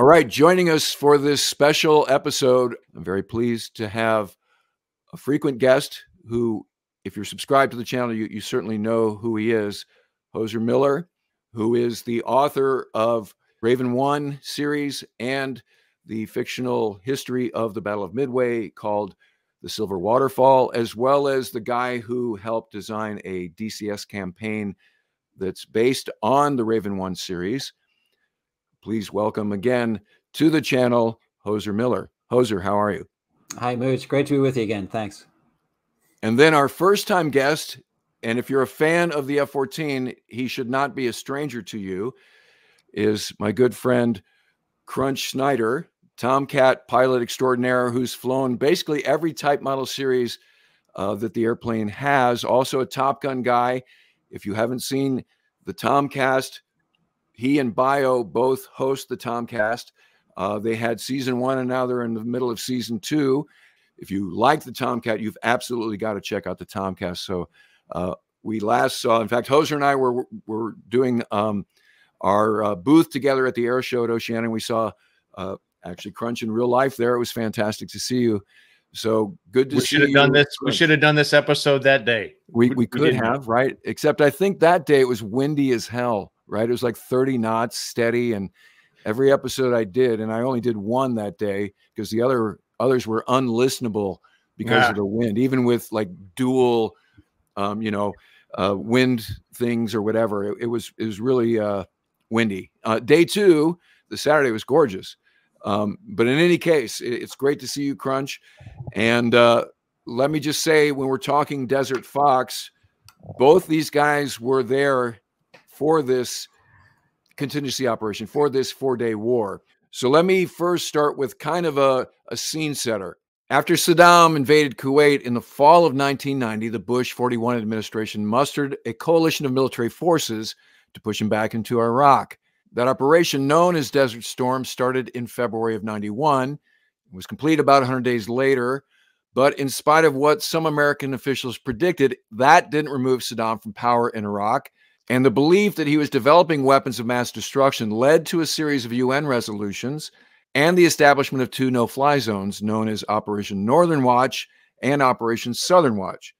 All right, joining us for this special episode, I'm very pleased to have a frequent guest who, if you're subscribed to the channel, you, you certainly know who he is Hozer Miller, who is the author of Raven One series and the fictional history of the Battle of Midway called The Silver Waterfall, as well as the guy who helped design a DCS campaign that's based on the Raven One series please welcome again to the channel, Hozer Miller. Hozer, how are you? Hi, Mooch. Great to be with you again. Thanks. And then our first time guest, and if you're a fan of the F 14, he should not be a stranger to you, is my good friend Crunch Snyder, Tomcat pilot extraordinaire who's flown basically every type model series uh, that the airplane has. Also, a Top Gun guy. If you haven't seen the Tomcast, he and Bio both host the Tomcast. Uh, they had season one, and now they're in the middle of season two. If you like the Tomcat, you've absolutely got to check out the Tomcast. So uh, we last saw, in fact, Hozer and I were were doing um, our uh, booth together at the air show at Oceana. We saw uh, actually Crunch in real life there. It was fantastic to see you. So good to we see. should have done this. We should have done this episode that day. We we, we could have right, except I think that day it was windy as hell right? It was like 30 knots steady. And every episode I did, and I only did one that day because the other others were unlistenable because yeah. of the wind, even with like dual, um, you know, uh, wind things or whatever. It, it was it was really uh, windy. Uh, day two, the Saturday was gorgeous. Um, but in any case, it, it's great to see you, Crunch. And uh, let me just say, when we're talking Desert Fox, both these guys were there for this contingency operation, for this four day war. So let me first start with kind of a, a scene setter. After Saddam invaded Kuwait in the fall of 1990, the Bush 41 administration mustered a coalition of military forces to push him back into Iraq. That operation, known as Desert Storm, started in February of 91. It was complete about 100 days later. But in spite of what some American officials predicted, that didn't remove Saddam from power in Iraq. And the belief that he was developing weapons of mass destruction led to a series of UN resolutions and the establishment of two no fly zones known as Operation Northern Watch and Operation Southern Watch.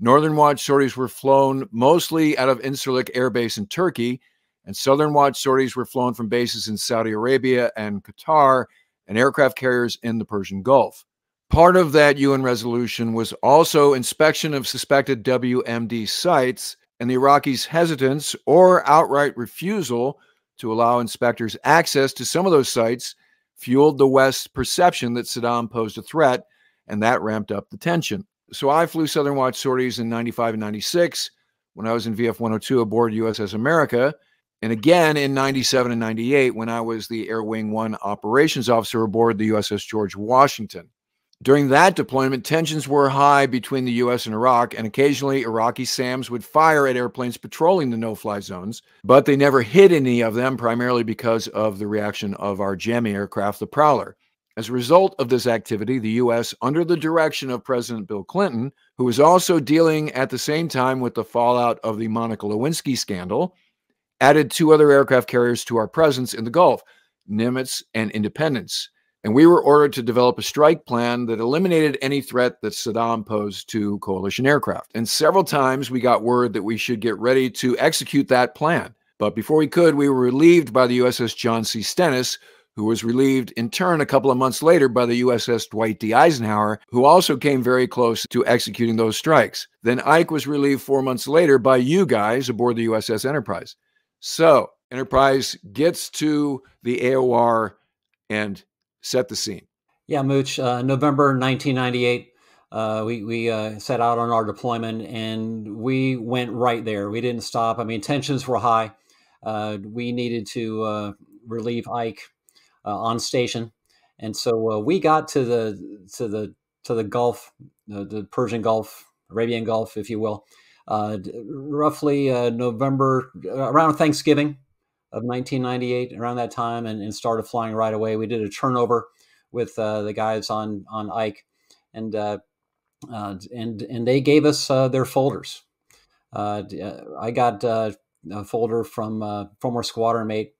Northern Watch sorties were flown mostly out of Incirlik Air Base in Turkey, and Southern Watch sorties were flown from bases in Saudi Arabia and Qatar and aircraft carriers in the Persian Gulf. Part of that UN resolution was also inspection of suspected WMD sites and the Iraqis' hesitance or outright refusal to allow inspectors access to some of those sites fueled the West's perception that Saddam posed a threat, and that ramped up the tension. So I flew Southern Watch sorties in 95 and 96 when I was in VF 102 aboard USS America, and again in 97 and 98 when I was the Air Wing 1 operations officer aboard the USS George Washington. During that deployment, tensions were high between the U.S. and Iraq, and occasionally Iraqi SAMs would fire at airplanes patrolling the no fly zones, but they never hit any of them, primarily because of the reaction of our jamming aircraft, the Prowler. As a result of this activity, the U.S., under the direction of President Bill Clinton, who was also dealing at the same time with the fallout of the Monica Lewinsky scandal, added two other aircraft carriers to our presence in the Gulf, Nimitz and Independence and we were ordered to develop a strike plan that eliminated any threat that Saddam posed to coalition aircraft. And several times we got word that we should get ready to execute that plan. But before we could, we were relieved by the USS John C. Stennis, who was relieved in turn a couple of months later by the USS Dwight D. Eisenhower, who also came very close to executing those strikes. Then Ike was relieved four months later by you guys aboard the USS Enterprise. So Enterprise gets to the AOR and set the scene. Yeah, Mooch, uh, November 1998. Uh, we we uh, set out on our deployment and we went right there. We didn't stop. I mean, tensions were high. Uh, we needed to uh, relieve Ike uh, on station, and so we got to the to the to the Gulf, the Persian Gulf, Arabian Gulf, if you will, roughly November around Thanksgiving of 1998, around that time, and, and started flying right away. We did a turnover with uh, the guys on on Ike, and uh, uh, and and they gave us uh, their folders. Uh, uh, I got a folder from former squadron mate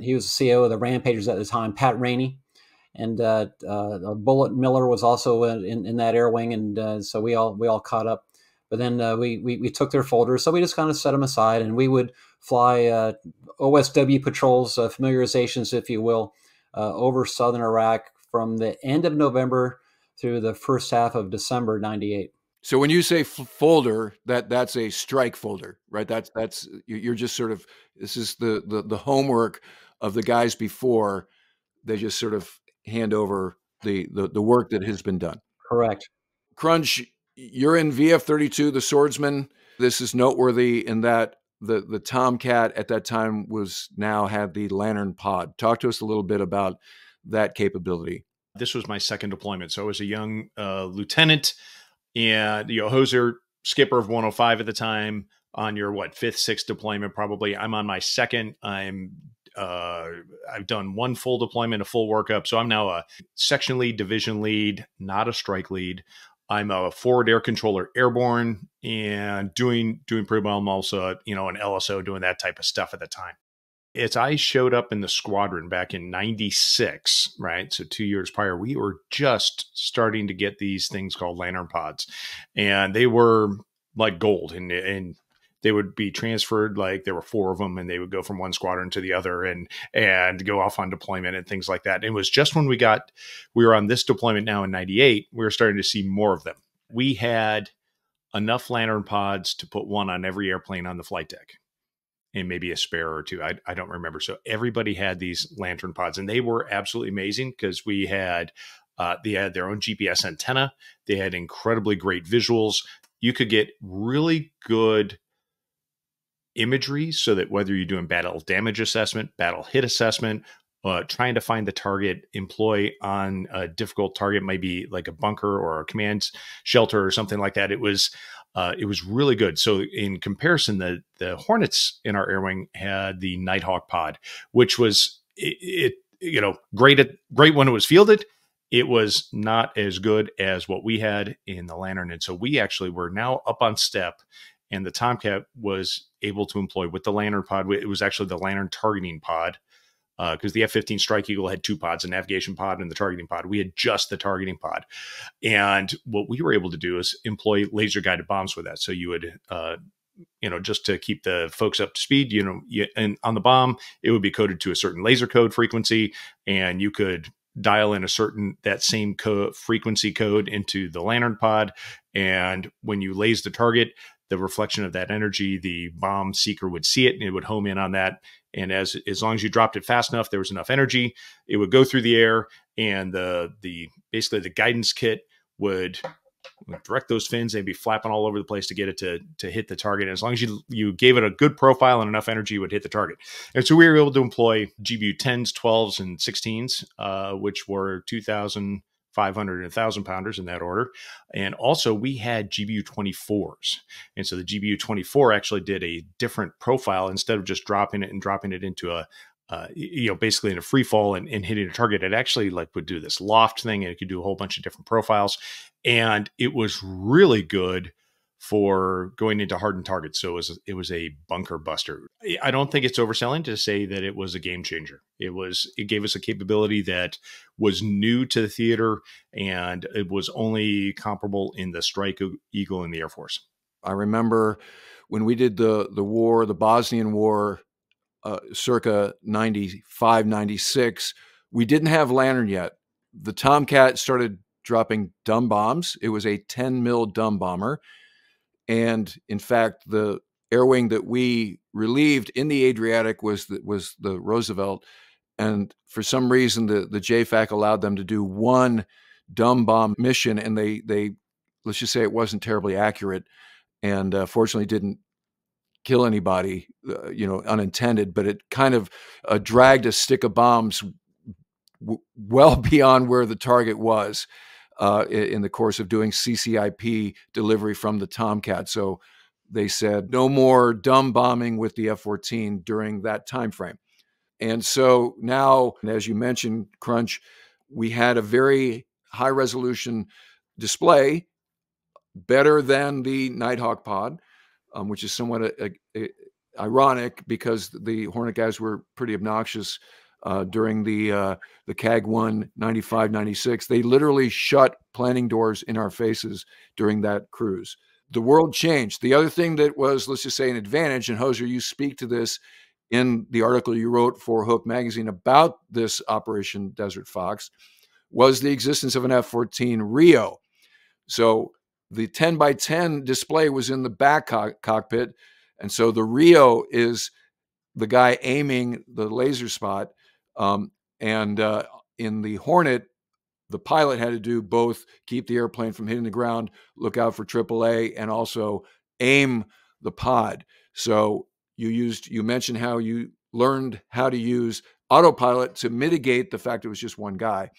he was the CEO of the Rampagers at the time, Pat Rainey. And Bullet Miller was also in, in that air wing, and so we all we all caught up. But then uh, we, we, we took their folders, so we just kind of set them aside, and we would fly uh, OSW patrols, uh, familiarizations, if you will, uh, over southern Iraq from the end of November through the first half of December '98. So when you say f- folder, that that's a strike folder, right? That's that's you're just sort of this is the the, the homework of the guys before they just sort of hand over the, the the work that has been done. Correct. Crunch, you're in VF 32, the Swordsmen. This is noteworthy in that the the Tomcat at that time was now had the LANTIRN Pod. Talk to us a little bit about that capability. This was my second deployment, so I was a young uh, lieutenant and you know Hozer skipper of 105 at the time on your what fifth sixth deployment probably. I'm on my second. I'm uh, I've done one full deployment, a full workup. So I'm now a section lead, division lead, not a strike lead. I'm a forward air controller airborne and doing doing pretty well. I'm also you know an LSO doing that type of stuff at the time. It's I showed up in the squadron back in '96, right? So two years prior, we were just starting to get these things called LANTIRN pods, and they were like gold. And and they would be transferred like there were four of them and they would go from one squadron to the other and and go off on deployment and things like that and it was just when we got we were on this deployment now in 98 we were starting to see more of them we had enough LANTIRN pods to put one on every airplane on the flight deck and maybe a spare or two. I, I don't remember. So everybody had these LANTIRN pods, and they were absolutely amazing because we had uh, they had their own GPS antenna. They had incredibly great visuals. You could get really good imagery so that whether you're doing battle damage assessment, battle hit assessment, uh, trying to find the target, employ on a difficult target, maybe like a bunker or a command shelter or something like that. It was uh, it was really good. So in comparison, the the Hornets in our air wing had the Nighthawk pod, which was it, it you know great at great when it was fielded. It was not as good as what we had in the LANTIRN, and so we actually were now up on step and the Tomcat was able to employ with the LANTIRN pod. It was actually the LANTIRN targeting pod because uh, the F-15 Strike Eagle had two pods, a navigation pod and the targeting pod. We had just the targeting pod, and what we were able to do is employ laser guided bombs with that. So you would, uh, you know, just to keep the folks up to speed, you know, you, and on the bomb it would be coded to a certain laser code frequency, and you could dial in a certain that same co- frequency code into the LANTIRN pod and when you laze the target the reflection of that energy, the bomb seeker would see it and it would home in on that. And as as long as you dropped it fast enough, there was enough energy, it would go through the air, and the the basically the guidance kit would direct those fins. They'd be flapping all over the place to get it to to hit the target. And as long as you you gave it a good profile and enough energy, it would hit the target. And so we were able to employ GBU 10s, 12s, and 16s, uh, which were 2,000 500 and 1,000 pounders in that order. And also, we had GBU 24s. And so the GBU 24 actually did a different profile instead of just dropping it and dropping it into a, uh, you know, basically in a free fall and, and, hitting a target, it actually like would do this loft thing and it could do a whole bunch of different profiles. And it was really good for going into hardened targets. So it was it was a bunker buster. I don't think it's overselling to say that it was a game changer. It was it gave us a capability that was new to the theater and it was only comparable in the Strike Eagle in the Air Force. I remember when we did the the war, the Bosnian War, uh, circa 95, 96, we didn't have LANTIRN yet. The Tomcat started dropping dumb bombs. It was a 10 mil dumb bomber and in fact, the air wing that we relieved in the Adriatic was the, was the Roosevelt. And for some reason, the, the JFAC allowed them to do one dumb bomb mission, and they they let's just say it wasn't terribly accurate, and uh, fortunately didn't kill anybody, uh, you know, unintended. But it kind of uh, dragged a stick of bombs well beyond where the target was uh, in the course of doing CCIP delivery from the Tomcat. So they said no more dumb bombing with the F-14 during that time frame. And so now, as you mentioned, Crunch, we had a very high resolution display, better than the Nighthawk pod, um, which is somewhat a, a, ironic because the Hornet guys were pretty obnoxious uh, during the uh, the CAG 1 95 96. They literally shut planning doors in our faces during that cruise. The world changed. The other thing that was, let's just say, an advantage, and Hozer, you speak to this in the article you wrote for Hook magazine about this Operation Desert Fox, was the existence of an F 14 Rio. So the 10 by 10 display was in the back co- cockpit. And so the Rio is the guy aiming the laser spot. Um, and uh, in the Hornet, the pilot had to do both keep the airplane from hitting the ground, look out for AAA, and also aim the pod. So you used, you mentioned how you learned how to use autopilot to mitigate the fact it was just one guy.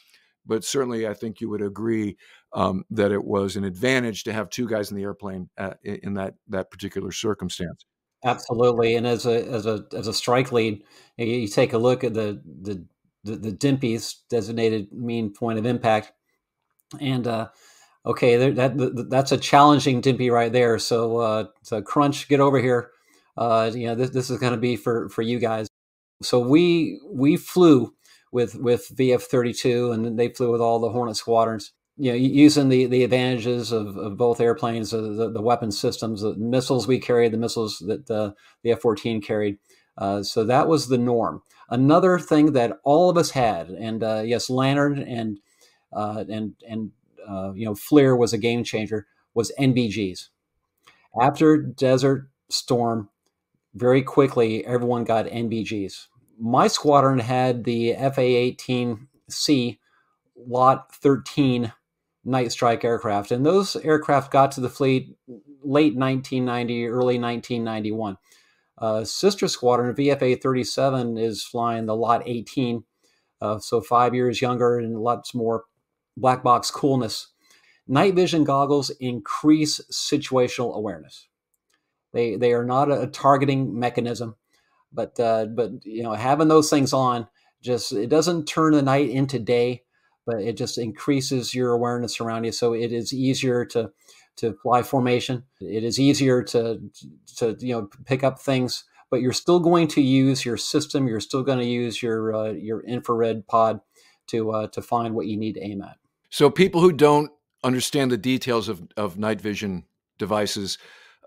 But certainly, I think you would agree um, that it was an advantage to have two guys in the airplane at, in that that particular circumstance. Absolutely, and as a as a as a strike lead, you take a look at the the the, the DIMPI's designated mean point of impact, and uh, okay, that that's a challenging DIMPY right there. So uh, so crunch, get over here. Uh, you know this this is going to be for for you guys. So we we flew with with VF thirty two, and they flew with all the Hornet squadrons you know, using the, the advantages of, of both airplanes, the, the weapon systems, the missiles we carried, the missiles that uh, the F 14 carried. Uh, so that was the norm. Another thing that all of us had, and uh, yes, LANTIRN and uh, and and uh, you know FLIR was a game changer, was NVGs. After Desert Storm, very quickly everyone got NVGs. My squadron had the FA-18C Lot 13 Night Strike aircraft. And those aircraft got to the fleet late 1990, early 1991. Uh, sister squadron, VFA 37, is flying the Lot 18, uh, so five years younger and lots more black box coolness. Night vision goggles increase situational awareness. They, they are not a, targeting mechanism, but uh, but you know having those things on just it doesn't turn the night into day but it just increases your awareness around you. So it is easier to to fly formation. It is easier to to you know pick up things, but you're still going to use your system. You're still going to use your uh, your infrared pod to uh, to find what you need to aim at. So people who don't understand the details of of night vision devices.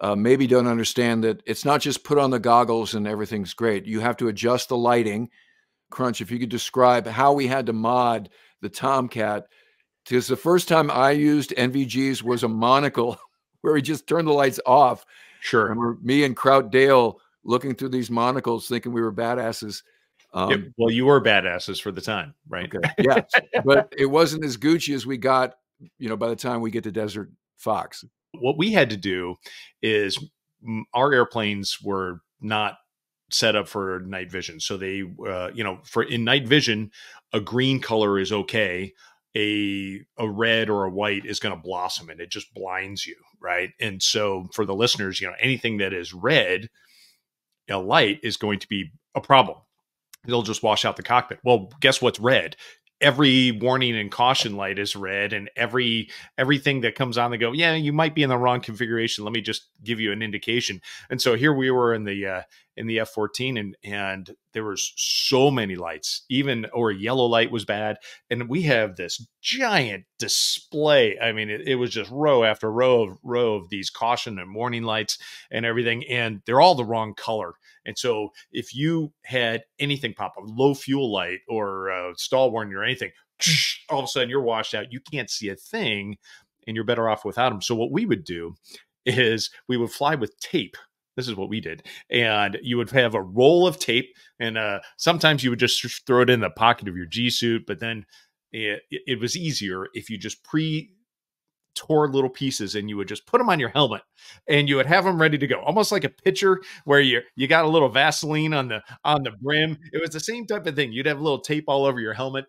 Uh, maybe don't understand that it's not just put on the goggles and everything's great. You have to adjust the lighting. Crunch, if you could describe how we had to mod the Tomcat because the first time I used NVGs was a monocle where we just turned the lights off. Sure. Me and Kraut Dale looking through these monocles thinking we were badasses. Um, yep. Well, you were badasses for the time, right? Okay. Yeah. but it wasn't as Gucci as we got, you know, by the time we get to Desert Fox. What we had to do is our airplanes were not set up for night vision. So they, uh, you know, for in night vision, a green color is okay. A a red or a white is going to blossom, and it just blinds you, right? And so for the listeners, you know, anything that is red, a light is going to be a problem. They'll just wash out the cockpit. Well, guess what's red? every warning and caution light is red and every everything that comes on they go yeah you might be in the wrong configuration let me just give you an indication and so here we were in the uh, in the f14 and and there was so many lights even or yellow light was bad and we have this giant display i mean it, it was just row after row of row of these caution and warning lights and everything and they're all the wrong color and so if you had anything pop up, low fuel light or stall warning or anything, all of a sudden you're washed out. You can't see a thing and you're better off without them. So what we would do is we would fly with tape. This is what we did. And you would have a roll of tape and uh, sometimes you would just throw it in the pocket of your G suit, but then it, it was easier if you just pre tore little pieces and you would just put them on your helmet and you would have them ready to go almost like a pitcher where you you got a little vaseline on the on the brim it was the same type of thing you'd have a little tape all over your helmet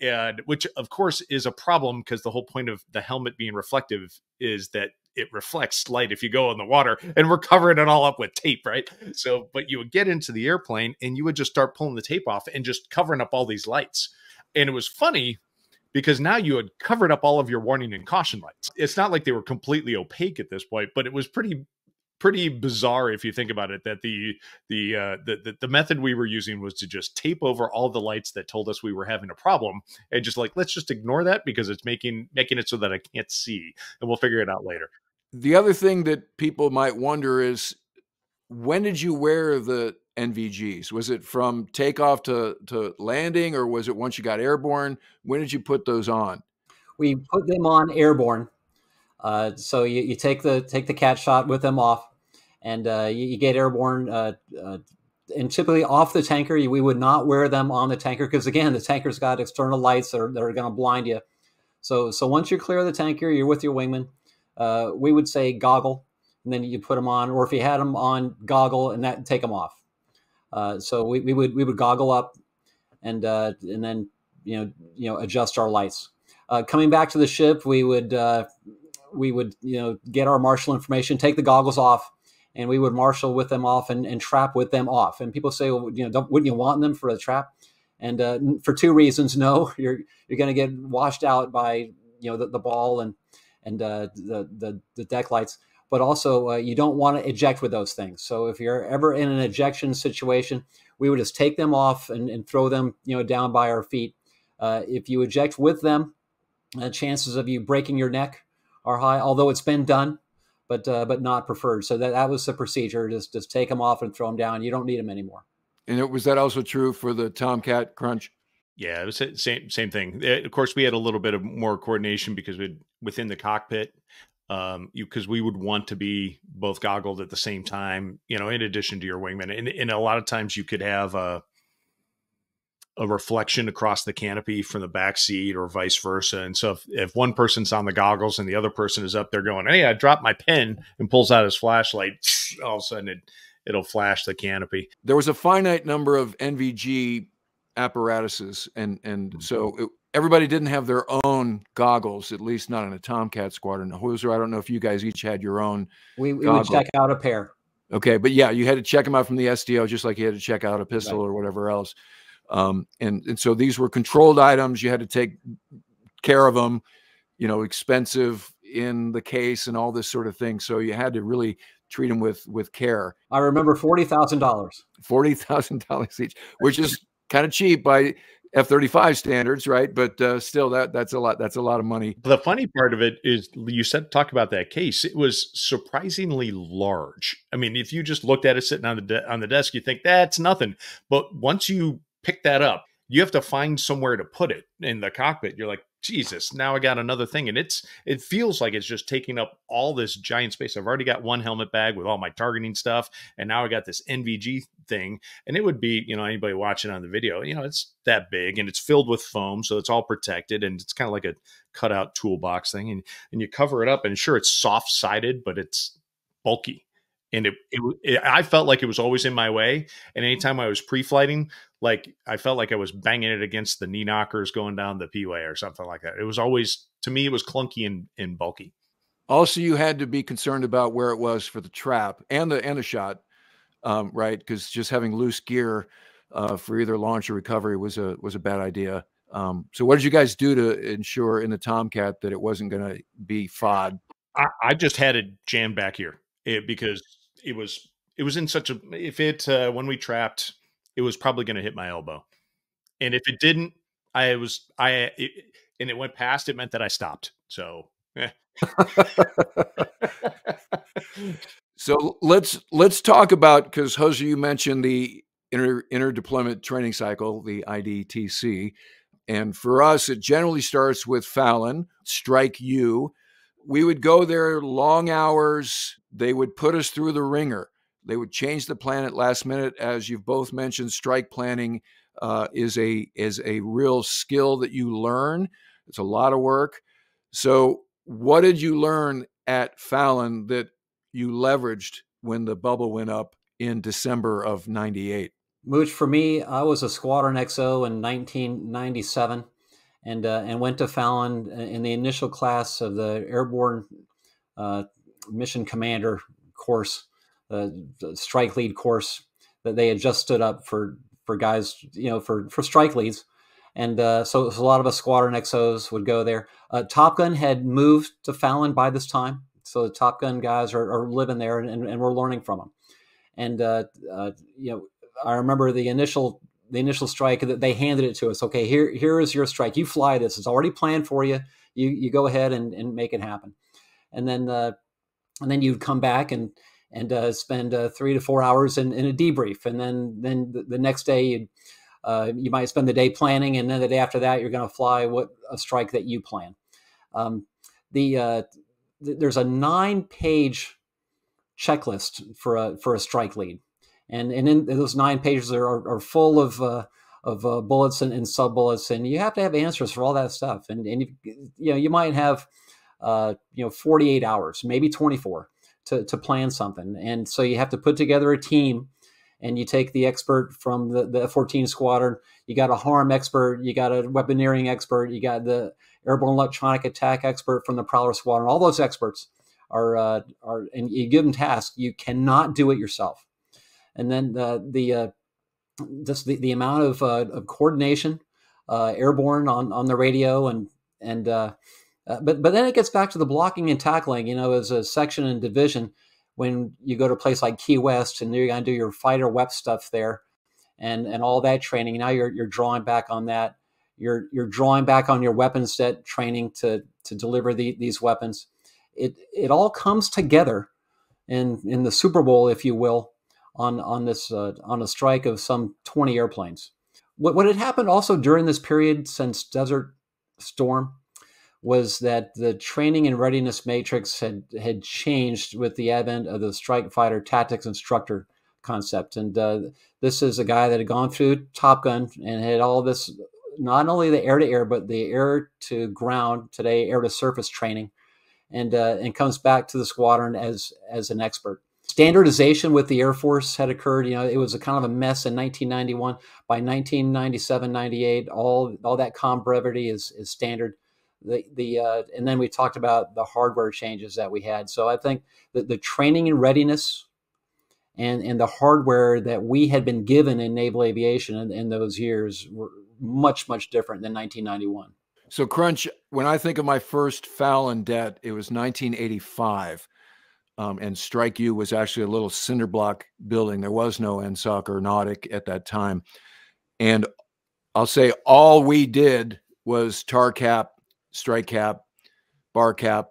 and which of course is a problem because the whole point of the helmet being reflective is that it reflects light if you go in the water and we're covering it all up with tape right so but you would get into the airplane and you would just start pulling the tape off and just covering up all these lights and it was funny because now you had covered up all of your warning and caution lights. It's not like they were completely opaque at this point, but it was pretty pretty bizarre if you think about it. That the the, uh, the the the method we were using was to just tape over all the lights that told us we were having a problem, and just like let's just ignore that because it's making making it so that I can't see, and we'll figure it out later. The other thing that people might wonder is when did you wear the NVGs? Was it from takeoff to, to landing, or was it once you got airborne? When did you put those on? We put them on airborne. Uh, so you, you take the take the cat shot with them off, and uh, you, you, get airborne. Uh, uh and typically off the tanker, we would not wear them on the tanker because again, the tanker's got external lights that are, that are going to blind you. So so once you're clear of the tanker, you're with your wingman. Uh, we would say goggle, and then you put them on, or if you had them on, goggle and that take them off. Uh, so we, we would we would goggle up, and uh, and then you know you know adjust our lights. Uh, coming back to the ship, we would uh, we would you know get our marshal information, take the goggles off, and we would marshal with them off and, and trap with them off. And people say, well, you know, wouldn't you want them for a trap? And uh, for two reasons, no, you're you're going to get washed out by you know the, the ball and and uh, the, the the deck lights but also uh, you don't want to eject with those things. So if you're ever in an ejection situation, we would just take them off and, and throw them, you know, down by our feet. Uh, if you eject with them, uh, chances of you breaking your neck are high. Although it's been done, but uh, but not preferred. So that that was the procedure. Just just take them off and throw them down. You don't need them anymore. And it, was that also true for the Tomcat Crunch? Yeah, it was same same thing. Eh, of course, we had a little bit of more coordination because we within the cockpit um, you because we would want to be both goggled at the same time, you know, in addition to your wingman. And, and a lot of times you could have a a reflection across the canopy from the back seat or vice versa. And so if, if one person's on the goggles and the other person is up there going, Hey, I dropped my pen and pulls out his flashlight, all of a sudden it it'll flash the canopy. There was a finite number of NVG apparatuses and and mm-hmm. so it, everybody didn't have their own goggles, at least not in a Tomcat squadron. Hozer, I don't know if you guys each had your own. We, we would check out a pair. Okay, but yeah, you had to check them out from the SDO, just like you had to check out a pistol right. or whatever else. Um, and and so these were controlled items. You had to take care of them. You know, expensive in the case and all this sort of thing. So you had to really treat them with with care. I remember forty thousand dollars. Forty thousand dollars each, which is kind of cheap by F thirty five standards, right? But uh, still, that that's a lot. That's a lot of money. The funny part of it is, you said talk about that case. It was surprisingly large. I mean, if you just looked at it sitting on the on the desk, you think that's nothing. But once you pick that up, you have to find somewhere to put it in the cockpit. You're like, Jesus, now I got another thing. And it's it feels like it's just taking up all this giant space. I've already got one helmet bag with all my targeting stuff, and now I got this NVG thing. And it would be, you know, anybody watching on the video, you know, it's that big and it's filled with foam, so it's all protected and it's kind of like a cutout toolbox thing. And and you cover it up, and sure, it's soft sided, but it's bulky and it, it, it, I felt like it was always in my way. And anytime I was pre-flighting, like I felt like I was banging it against the knee knockers going down the P-way or something like that. It was always to me, it was clunky and, and bulky. Also, you had to be concerned about where it was for the trap and the and the shot, um, right? Because just having loose gear uh, for either launch or recovery was a was a bad idea. Um, so, what did you guys do to ensure in the Tomcat that it wasn't going to be FOD? I, I, just had it jammed back here it, because it was it was in such a if it uh, when we trapped it was probably going to hit my elbow. And if it didn't i was i it, and it went past it meant that i stopped. So eh. so let's let's talk about because Hozer, you mentioned the inter, inter deployment training cycle the idtc and for us it generally starts with fallon strike you we would go there long hours they would put us through the wringer. They would change the plan at last minute, as you've both mentioned. Strike planning uh, is a is a real skill that you learn. It's a lot of work. So, what did you learn at Fallon that you leveraged when the bubble went up in December of '98? Mooch, for me, I was a Squadron XO in 1997, and uh, and went to Fallon in the initial class of the Airborne uh, mission commander course, uh, strike lead course that they had just stood up for for guys, you know, for for strike leads. And uh, so, so, a lot of us squadron XOs would go there. Uh, Top Gun had moved to Fallon by this time. So the Top Gun guys are, are living there, and, and, we're learning from them. And uh, uh, you know, I remember the initial the initial strike that they handed it to us. Okay, here here is your strike. You fly this. It's already planned for you. You you go ahead and, and make it happen. And then uh, and then you'd come back and and uh, spend uh, three to four hours in, in a debrief, and then then the, the next day you'd uh, you might spend the day planning, and then the day after that, you're going to fly what a strike that you plan. Um, the uh, th- there's a nine page checklist for a for a strike lead, and and in those nine pages are, are, full of uh, of uh, bullets and, and sub bullets, and you have to have answers for all that stuff. And and you, you know you might have uh, you know 48 hours, maybe 24 to to plan something, and so you have to put together a team and you take the expert from the, the F-14 squadron, you got a harm expert, you got a weaponeering expert, you got the airborne electronic attack expert from the Prowler squadron. All those experts are uh, are, and you give them tasks. You cannot do it yourself. And then the the uh, just the, the amount of, uh, of coordination, uh, airborne on on the radio, and and uh, uh, but but then it gets back to the blocking and tackling. You know, as a section and division when you go to a place like Key West and you're going to do your fighter web stuff there and and all that training. Now you're you're drawing back on that. You're you're drawing back on your weapon set training to to deliver the, these weapons. It it all comes together in in the Super Bowl, if you will, on on this uh, on a strike of some 20 airplanes. What what had happened also during this period since Desert Storm was that the training and readiness matrix had had changed with the advent of the strike fighter tactics instructor concept. And uh, this is a guy that had gone through Top Gun and had all this, not only the air to air, but the air to ground today, air to surface training, and uh, and comes back to the squadron as as an expert. Standardization with the Air Force had occurred. You know, it was a kind of a mess in 1991. By 1997, 98, all all that com brevity is is standard the the uh, and then we talked about the hardware changes that we had. So I think that the training and readiness and and the hardware that we had been given in naval aviation in, in those years were much much different than 1991. So Crunch, when I think of my first and det, it was 1985. Um, and Strike U was actually a little cinder block building. There was no NSAWC or NAWDC at that time. And I'll say all we did was tar cap strike cap, bar cap.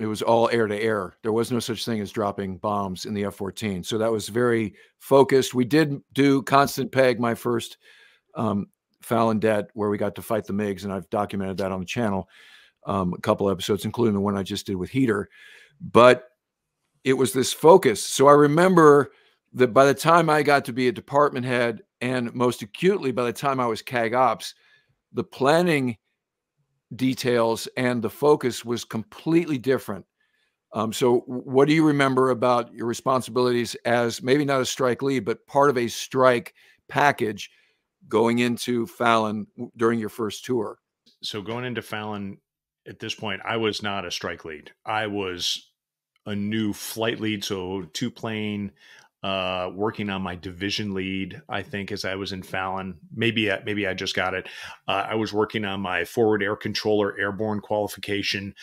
It was all air to air. There was no such thing as dropping bombs in the F 14. So that was very focused. We did do constant peg, my first um, and det, where we got to fight the MiGs, and I've documented that on the channel um, a couple episodes, including the one I just did with Heater. But it was this focus. So I remember that by the time I got to be a department head, and most acutely by the time I was CAG Ops, the planning details and the focus was completely different. Um, so, what do you remember about your responsibilities as maybe not a strike lead, but part of a strike package going into Fallon during your first tour? So, going into Fallon at this point, I was not a strike lead. I was a new flight lead, so two plane uh, working on my division lead. I think as I was in Fallon, maybe maybe I just got it. Uh, I was working on my forward air controller airborne qualification.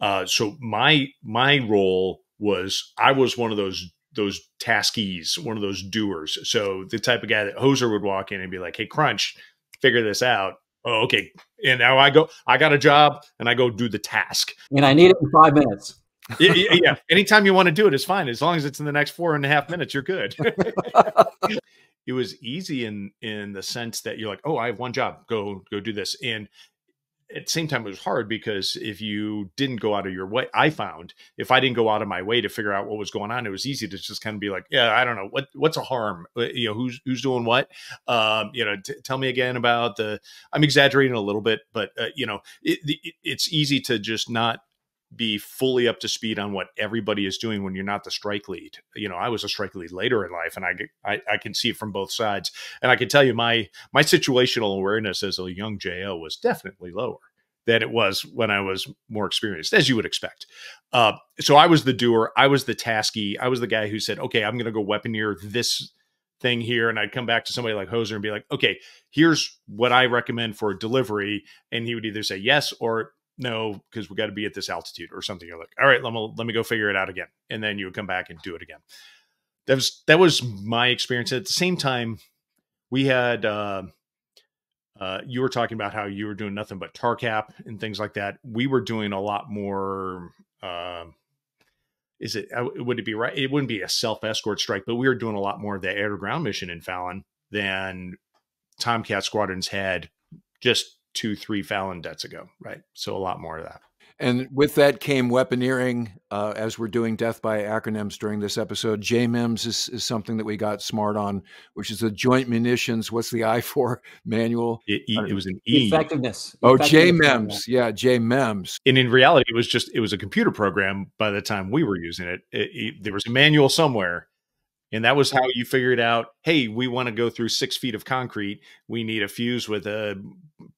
Uh, so my my role was I was one of those those taskies, one of those doers. So the type of guy that Hozer would walk in and be like, "Hey, Crunch, figure this out." Oh, okay. And now I go. I got a job, and I go do the task. And I need it in five minutes yeah, yeah, Anytime you want to do it is fine. As long as it's in the next four and a half minutes, you're good. it was easy in in the sense that you're like, oh, I have one job. Go go do this. And at the same time, it was hard because if you didn't go out of your way, I found if I didn't go out of my way to figure out what was going on, it was easy to just kind of be like, yeah, I don't know what what's a harm, uh, you know, who's who's doing what, um, you know, tell me again about the. I'm exaggerating a little bit, but uh, you know, it, it, it's easy to just not be fully up to speed on what everybody is doing when you're not the strike lead. You know, I was a strike lead later in life, and I, I, I can see it from both sides. And I can tell you, my my situational awareness as a young JO was definitely lower than it was when I was more experienced, as you would expect. Uh, so I was the doer, I was the tasky, I was the guy who said, "Okay, I'm going to go weaponeer this." thing here and I'd come back to somebody like Hozer and be like, okay, here's what I recommend for delivery. And he would either say yes or no, because we got to be at this altitude or something. You're like, all right, let me let me go figure it out again, and then you would come back and do it again. That was that was my experience. At the same time, we had. Uh, uh, you were talking about how you were doing nothing but TARCAP and things like that. We were doing a lot more. Uh, is it uh, would it be right? It wouldn't be a self escort strike, but we were doing a lot more of the air to ground mission in Fallon than Tomcat squadrons had just two, three Fallon dets ago, right? So a lot more of that. And with that came weaponeering, uh, as we're doing death by acronyms during this episode. JMIMS is, is something that we got smart on, which is the Joint Munitions. What's the I for manual? It, it was an E. Effectiveness. Oh, Effectiveness JMEMS. Yeah, JMEMS. And in reality, it was just it was a computer program. By the time we were using it, it, it there was a manual somewhere and that was how you figured out, hey, we want to go through six feet of concrete. We need a fuse with a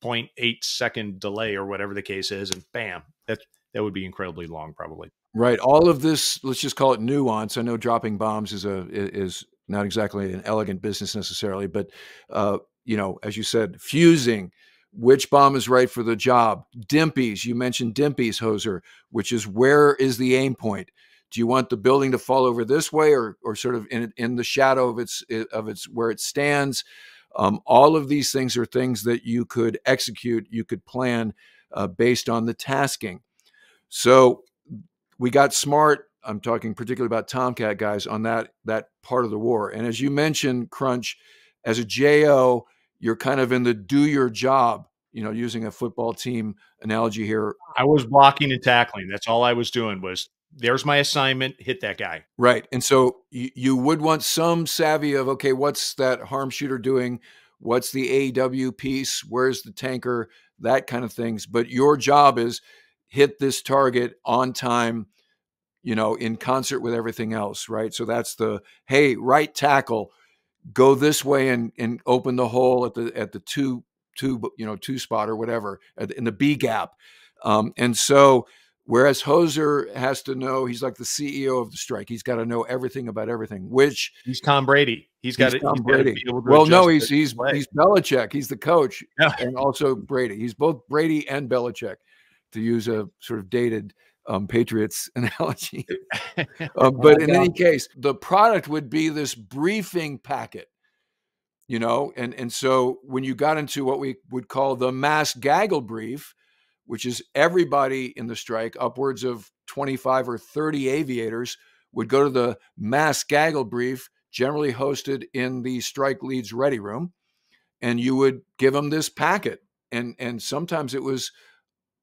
0.8 second delay or whatever the case is. And bam, that, that would be incredibly long, probably. Right. All of this, let's just call it nuance. I know dropping bombs is a is not exactly an elegant business necessarily, but uh, you know, as you said, fusing, which bomb is right for the job. Dimpies, you mentioned Dimpies, Hozer, which is where is the aim point? Do you want the building to fall over this way or or sort of in in the shadow of its of its where it stands? Um, all of these things are things that you could execute you could plan uh, based on the tasking. So we got smart i'm talking particularly about tomcat guys on that that part of the war. And as you mentioned crunch as a jo you're kind of in the do your job you know using a football team analogy here. I was blocking and tackling. That's all i was doing was there's my assignment hit that guy. Right and so you, you would want some savvy of okay what's that harm shooter doing? What's the aew piece? Where's the tanker? That kind of things but your job is hit this target on time you know in concert with everything else right? So that's the hey right tackle go this way and and open the hole at the at the two two you know two spot or whatever in the b gap. Um, and so Whereas Hozer has to know he's like the CEO of the strike. He's got to know everything about everything. Which he's Tom Brady. He's got he's to. Tom Brady. well, no, he's he's play. he's Belichick. He's the coach, yeah. and also Brady. He's both Brady and Belichick, to use a sort of dated um, Patriots analogy. um, but in any case, the product would be this briefing packet you know and and so when you got into what we would call the mass gaggle brief which is everybody in the strike, upwards of 25 or 30 aviators, would go to the mass gaggle brief, generally hosted in the strike leads ready room, and you would give them this packet. And and sometimes it was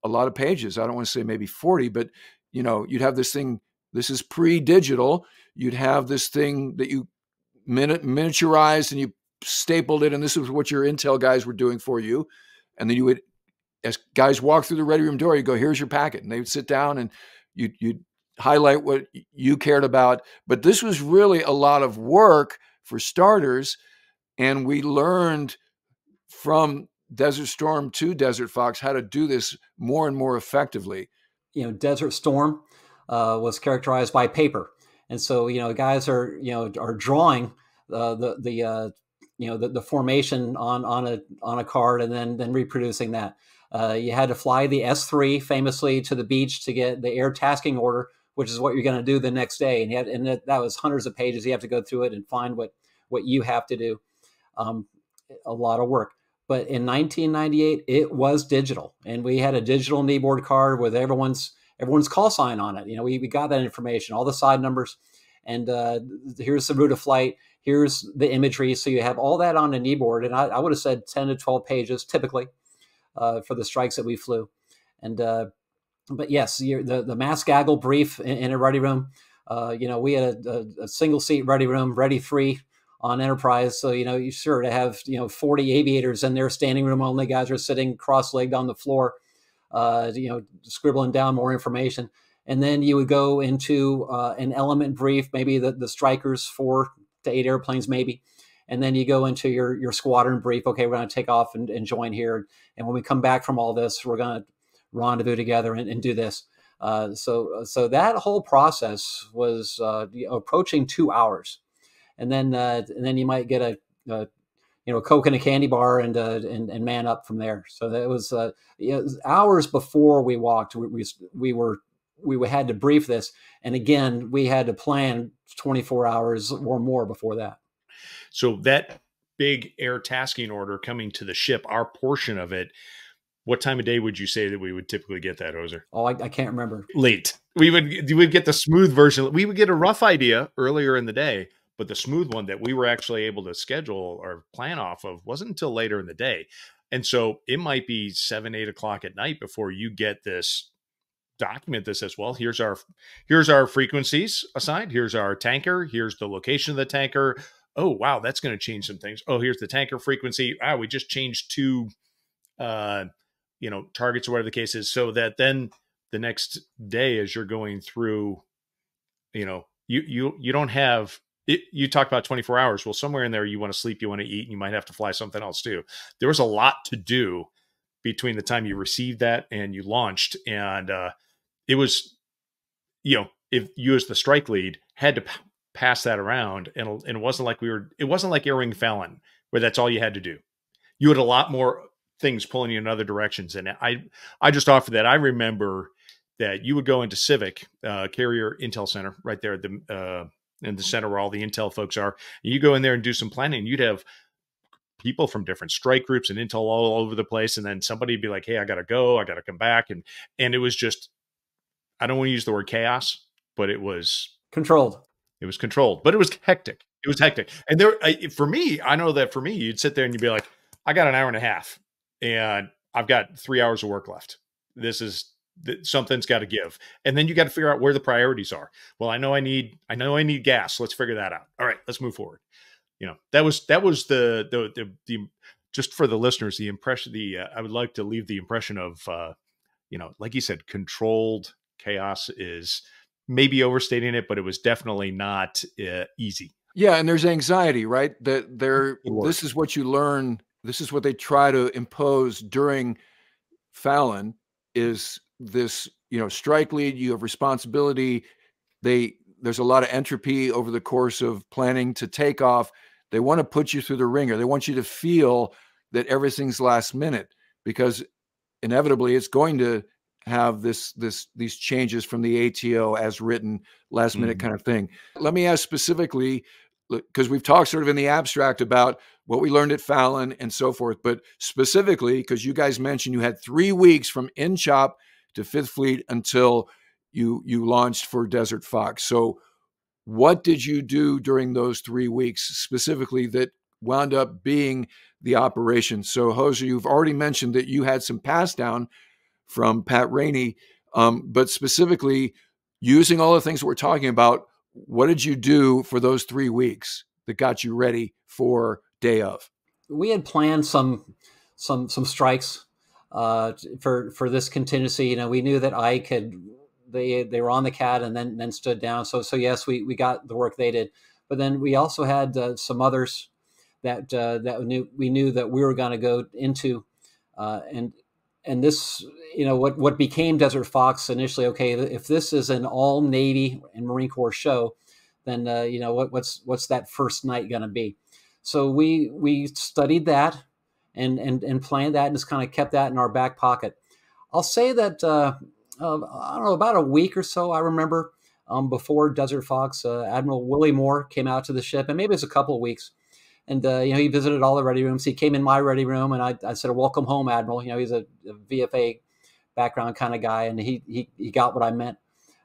a lot of pages. I don't want to say maybe 40, but you know, you'd have this thing. This is pre-digital. You'd have this thing that you miniaturized and you stapled it, and this is what your intel guys were doing for you. And then you would as guys walk through the ready room door, you go, here's your packet. And they would sit down and you you highlight what you cared about. But this was really a lot of work for starters. And we learned from Desert Storm to Desert Fox how to do this more and more effectively. You know, Desert Storm uh, was characterized by paper. And so, you know, guys are, you know, are drawing uh, the, the, uh, you know, the, the formation on, on a, on a card and then, then reproducing that. Uh, you had to fly the S3 famously to the beach to get the air tasking order, which is what you're going to do the next day. And, had, and that, that, was hundreds of pages. You have to go through it and find what, what you have to do. Um, a lot of work. But in 1998, it was digital, and we had a digital kneeboard card with everyone's everyone's call sign on it. You know, we, we got that information, all the side numbers, and uh, here's the route of flight. Here's the imagery. So you have all that on a kneeboard, and I, I would have said 10 to 12 pages typically uh, for the strikes that we flew. And uh, but yes, the the mass gaggle brief in, in a ready room. Uh, you know, we had a, a, a, single seat ready room, ready three on Enterprise. So you know, you sure to have you know 40 aviators in there, standing room only. Guys are sitting cross-legged on the floor, uh, you know, scribbling down more information. And then you would go into uh, an element brief, maybe the, the strikers four to eight airplanes, maybe and then you go into your your squadron brief. Okay, we're going to take off and, and, join here, and when we come back from all this, we're going to rendezvous together and, and do this. Uh, so so that whole process was uh, approaching two hours, and then uh, and then you might get a, a, you know, Coke and a candy bar and uh, and, and man up from there. So that was, uh, know, hours before we walked. We, we we were we had to brief this, and again, we had to plan 24 hours or more before that. So that big air tasking order coming to the ship, our portion of it. What time of day would you say that we would typically get that, Hozer? Oh, I, I can't remember. Late. We would we would get the smooth version. We would get a rough idea earlier in the day, but the smooth one that we were actually able to schedule or plan off of wasn't until later in the day. And so it might be seven, eight o'clock at night before you get this document that says, well, here's our here's our frequencies assigned, here's our tanker, here's the location of the tanker. Oh, wow, that's going to change some things. Oh, here's the tanker frequency. Ah, we just changed two uh, you know, targets or whatever the case is, so that then the next day as you're going through, you know, you you you don't have it, you talk about 24 hours. Well, somewhere in there, you want to sleep, you want to eat, and you might have to fly something else too. There was a lot to do between the time you received that and you launched. And uh, it was, you know, if you as the strike lead had to pass that around, and, and it wasn't like we were, it wasn't like Air Wing Fallon where that's all you had to do. You had a lot more things pulling you in other directions. And I, I just offer that. I remember that you would go into CVIC uh, Carrier Intel Center right there at the uh, in the center where all the intel folks are. And you go in there and do some planning. You'd have people from different strike groups and intel all over the place. And then somebody would be like, Hey, I gotta go, I gotta come back. And and it was just I don't want to use the word chaos, but it was controlled. It was controlled, but it was hectic. It was hectic. And there I, for me, I know that for me, you'd sit there and you'd be like, I got an hour and a half and I've got three hours of work left. This is something's got to give and then you got to figure out where the priorities are well i know i need i know i need gas let's figure that out all right let's move forward you know that was that was the the the, the just for the listeners the impression the uh, i would like to leave the impression of uh you know like you said controlled chaos is maybe overstating it but it was definitely not uh, easy. Yeah and there's anxiety right? That there this is what you learn this is what they try to impose during fallon is this you know strike lead you have responsibility they there's a lot of entropy over the course of planning to take off. They want to put you through the wringer. They want you to feel that everything's last minute because inevitably it's going to have this this these changes from the ATO as written last minute mm-hmm. kind of thing. Let me ask specifically because we've talked sort of in the abstract about what we learned at Fallon and so forth, but specifically because you guys mentioned you had 3 weeks from in chop to Fifth Fleet until you you launched for Desert Fox. So, what did you do during those three weeks specifically that wound up being the operation? So, Hozer, you've already mentioned that you had some pass down from Pat Rainey, um, but specifically using all the things we're talking about, what did you do for those three weeks that got you ready for day of? We had planned some some some strikes uh, for for this contingency. You know, we knew that I could they they were on the cat and then then stood down. So so yes, we we got the work they did, but then we also had uh, some others that uh, that knew we knew that we were going to go into, uh, and and this you know what what became Desert Fox initially. Okay, if this is an all Navy and Marine Corps show, then uh, you know what what's what's that first night going to be? So we we studied that and and and planned that and just kind of kept that in our back pocket. I'll say that uh, uh, I don't know about a week or so. I remember um, before Desert Fox, uh, Admiral Willie Moore came out to the ship, and maybe it's a couple of weeks. And uh, you know, he visited all the ready rooms. He came in my ready room, and I, I said, "Welcome home, Admiral." You know, he's a, a VFA background kind of guy, and he he he got what I meant.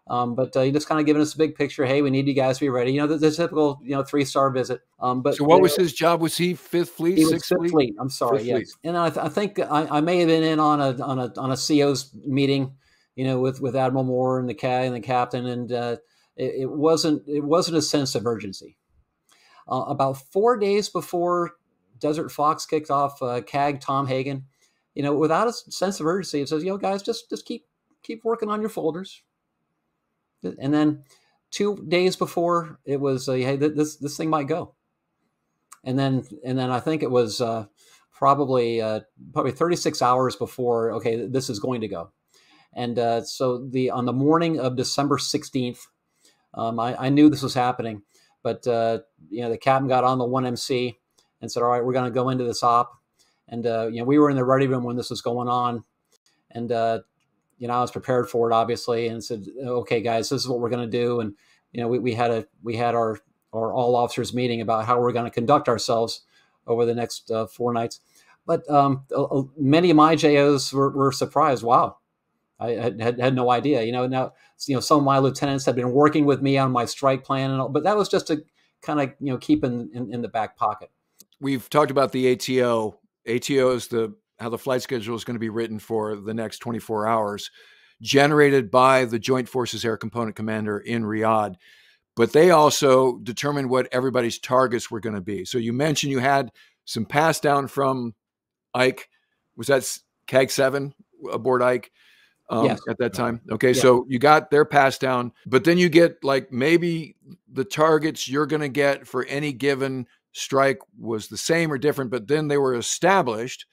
Um, but uh, he just kind of giving us a big picture. Hey, we need you guys to be ready. You know, the, the typical, you know, three star visit. Um, but so, what was his job? Was he Fifth Fleet, he Sixth Fleet? Fleet? I'm sorry, Fifth yes. Fleet. And I, th- I think I, I, may have been in on a on a on a CO's meeting, you know, with with Admiral Moore and the ca- and the captain, and uh, it, it, wasn't it wasn't a sense of urgency. Uh, about four days before Desert Fox kicked off, uh, CAG Tom Hagen, you know, without a sense of urgency, it says, you know, guys, just just keep keep working on your folders and then two days before it was, uh, hey, this this thing might go. And then and then I think it was uh, probably uh, probably 36 hours before. Okay, this is going to go. And uh, so the on the morning of December 16th, um, I, I, knew this was happening, but uh, you know the captain got on the 1MC and said, "All right, we're going to go into this op." And uh, you know, we were in the ready room when this was going on, and uh, you know, I was prepared for it, obviously, and said, "Okay, guys, this is what we're going to do." And you know, we, we had a we had our our all officers meeting about how we're going to conduct ourselves over the next uh, four nights. But um, many of my JOs were, were surprised. Wow, I had, had, no idea. You know, now you know some of my lieutenants had been working with me on my strike plan, and all, but that was just to kind of you know keep in, in, in the back pocket. We've talked about the ATO. ATO is the how the flight schedule is going to be written for the next 24 hours, generated by the Joint Forces Air Component Commander in Riyadh. But they also determined what everybody's targets were going to be. So you mentioned you had some pass down from Ike. Was that CAG 7 aboard Ike? Um, yes. at that time. Okay, yeah. so you got their pass down, but then you get like maybe the targets you're going to get for any given strike was the same or different, but then they were established.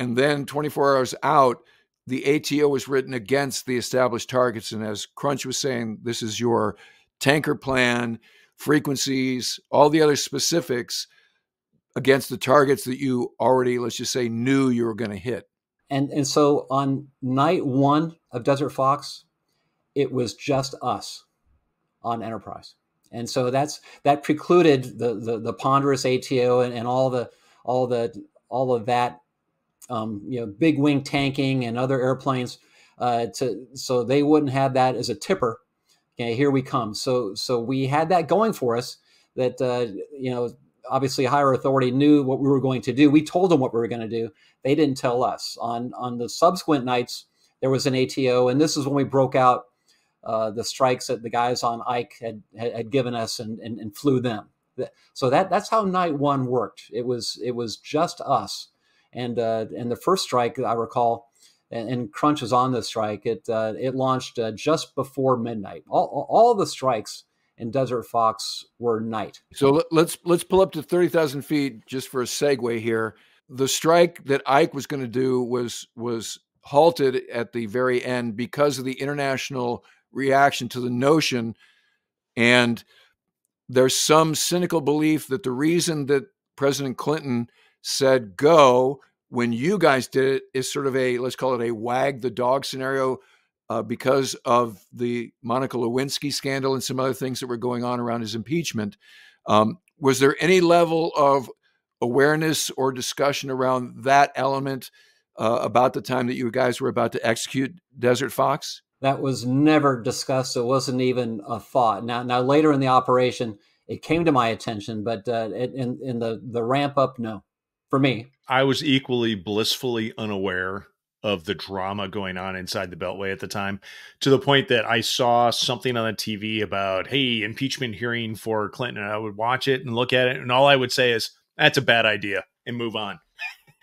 And then 24 hours out, the ATO was written against the established targets. And as Crunch was saying, this is your tanker plan, frequencies, all the other specifics against the targets that you already, let's just say, knew you were going to hit. And and so on night one of Desert Fox, it was just us on Enterprise, and so that's that precluded the the, the ponderous ATO and, and all the all the all of that um, you know big wing tanking and other airplanes uh, to so they wouldn't have that as a tipper. Okay, here we come. So so we had that going for us. That uh, you know obviously higher authority knew what we were going to do. We told them what we were going to do. They didn't tell us. On on the subsequent nights, there was an ATO, and this is when we broke out uh, the strikes that the guys on Ike had had, given us and, and, and flew them. So that that's how night one worked. It was it was just us, and uh, and the first strike I recall, and, and Crunch was on the strike. It uh, it launched uh, just before midnight. All all the strikes and Desert Fox were night. So let's let's pull up to thirty thousand feet just for a segue here. The strike that Ike was going to do was was halted at the very end because of the international reaction to the notion, and there's some cynical belief that the reason that President Clinton said go when you guys did it is sort of a let's call it a wag the dog scenario uh, because of the Monica Lewinsky scandal and some other things that were going on around his impeachment. Um, was there any level of awareness or discussion around that element uh, about the time that you guys were about to execute Desert Fox? That was never discussed. It wasn't even a thought. Now, now later in the operation, it came to my attention, but uh, in in the the ramp up, no, for me. I was equally blissfully unaware of the drama going on inside the Beltway at the time, to the point that I saw something on the TV about, hey, impeachment hearing for Clinton. And I would watch it and look at it, and all I would say is, that's a bad idea, and move on.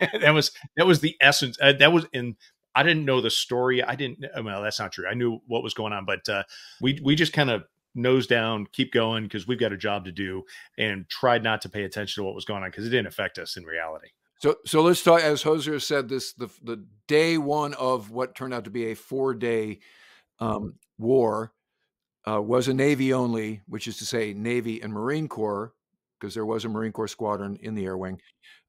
that was that was the essence. Uh, that was in. I didn't know the story. I didn't. Uh, well, that's not true. I knew what was going on, but uh, we we just kind of nose down, keep going because we've got a job to do, and tried not to pay attention to what was going on because it didn't affect us in reality. So, so let's talk. As Hozer said, this the the day one of what turned out to be a four day um, war uh, was a Navy only, which is to say Navy and Marine Corps, because there was a Marine Corps squadron in the air wing,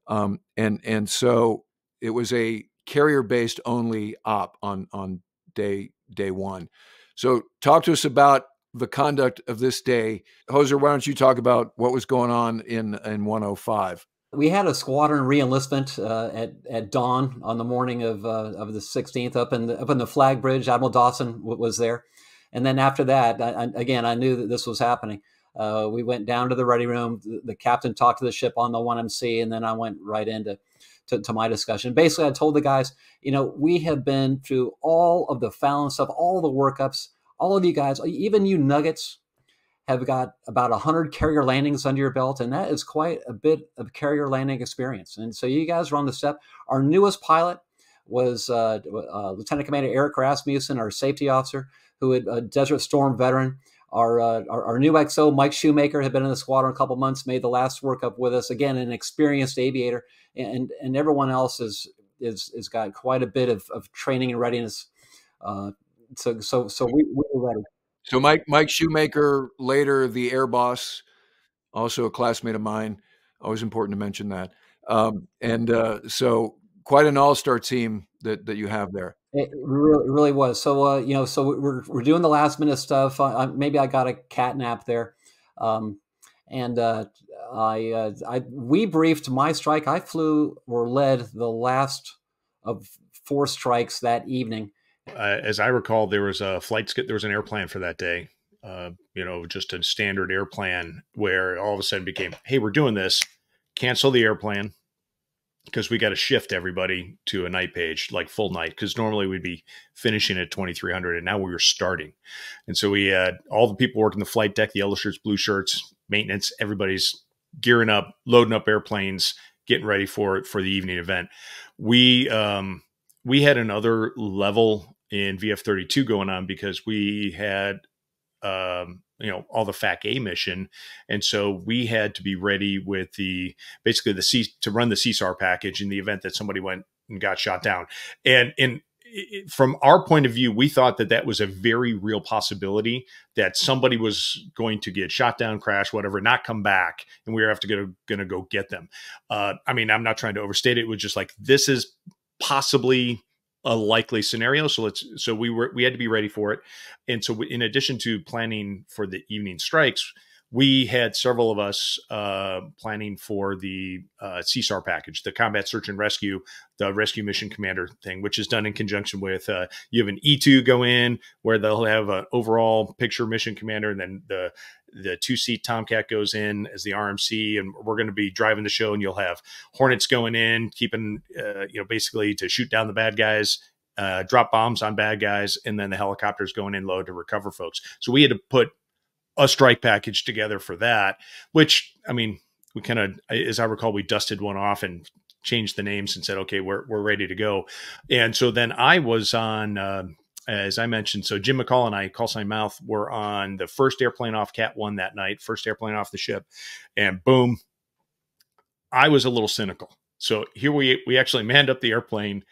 um, and and so it was a carrier based only op on on day day one. So, talk to us about the conduct of this day, Hozer. Why don't you talk about what was going on in in 105? We had a squadron reenlistment uh, at at dawn on the morning of uh, of the 16th up in the, up in the flag bridge. Admiral Dawson was there, and then after that, I, I, again, I knew that this was happening. Uh, we went down to the ready room. The, the, captain talked to the ship on the 1MC, and then I went right into to, to, my discussion. Basically, I told the guys, you know, we have been through all of the Fallon stuff, all the workups. All of you guys, even you Nuggets, have got about 100 carrier landings under your belt, and that is quite a bit of carrier landing experience. And so you guys are on the step. Our newest pilot was uh, uh, Lieutenant Commander Eric Rasmussen, our safety officer, who had a Desert Storm veteran. Our, uh, our, our new XO Mike Shoemaker had been in the squadron a couple months, made the last workup with us. Again, an experienced aviator, and and everyone else is is is got quite a bit of, of training and readiness. Uh, so so so we, we were ready. So Mike Mike Shoemaker, later the air boss, also a classmate of mine. Always important to mention that. Um, and uh, so, quite an all-star team that that you have there. It really, was. So, uh, you know, so we're we're doing the last minute stuff. Uh, maybe I got a cat nap there, um, and uh, I, uh, I we briefed my strike. I flew or led the last of four strikes that evening. Uh, as I recall, there was a flight. There was an airplane for that day. Uh, you know, just a standard airplane where all of a sudden became, "Hey, we're doing this. Cancel the airplane." because we got to shift everybody to a night page, like full night, because normally we'd be finishing at 2300 and now we were starting. And so we had all the people working the flight deck, the yellow shirts, blue shirts, maintenance, everybody's gearing up, loading up airplanes, getting ready for for the evening event. We um we had another level in VF32 going on because we had um you know all the FAC A mission, and so we had to be ready with the basically the C to run the CSAR package in the event that somebody went and got shot down. And in from our point of view, we thought that that was a very real possibility that somebody was going to get shot down, crash, whatever, not come back, and we were have to go going to go get them. Uh, I mean, I'm not trying to overstate it. It was just like this is possibly a likely scenario. So let's so we were we had to be ready for it. And so in addition to planning for the evening strikes, we had several of us uh, planning for the uh, CSAR package, the Combat Search and Rescue, the Rescue Mission Commander thing, which is done in conjunction with uh, you have an E2 go in where they'll have an overall picture mission commander, and then the the two seat Tomcat goes in as the RMC, and we're going to be driving the show, and you'll have Hornets going in, keeping uh, you know basically to shoot down the bad guys uh, drop bombs on bad guys, and then the helicopters going in low to recover folks. So we had to put a strike package together for that, which I mean, we kind of, as I recall, we dusted one off and changed the names and said, okay, we're, we're ready to go. And so then I was on, uh, as I mentioned, so Jim McCall and I, call sign mouth, were on the first airplane off Cat One that night, first airplane off the ship, and boom, I was a little cynical. So here we we actually manned up the airplane,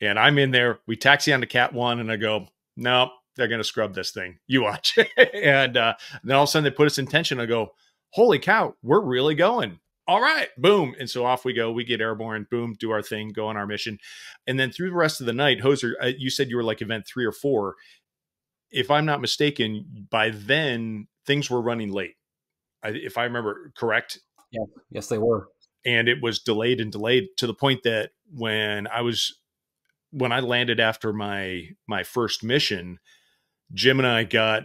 and I'm in there. We taxi on to Cat One, and I go, no, they're going to scrub this thing. You watch. and uh, then all of a sudden they put us in tension. I go, holy cow, we're really going. All right, boom. And so off we go. We get airborne, boom, do our thing, go on our mission. And then through the rest of the night, Hozer, uh, you said you were like event three or four. If I'm not mistaken, by then things were running late. I, if I remember correct. Yeah, yes, they were. And it was delayed and delayed to the point that when I was when I landed after my my first mission, Jim and I got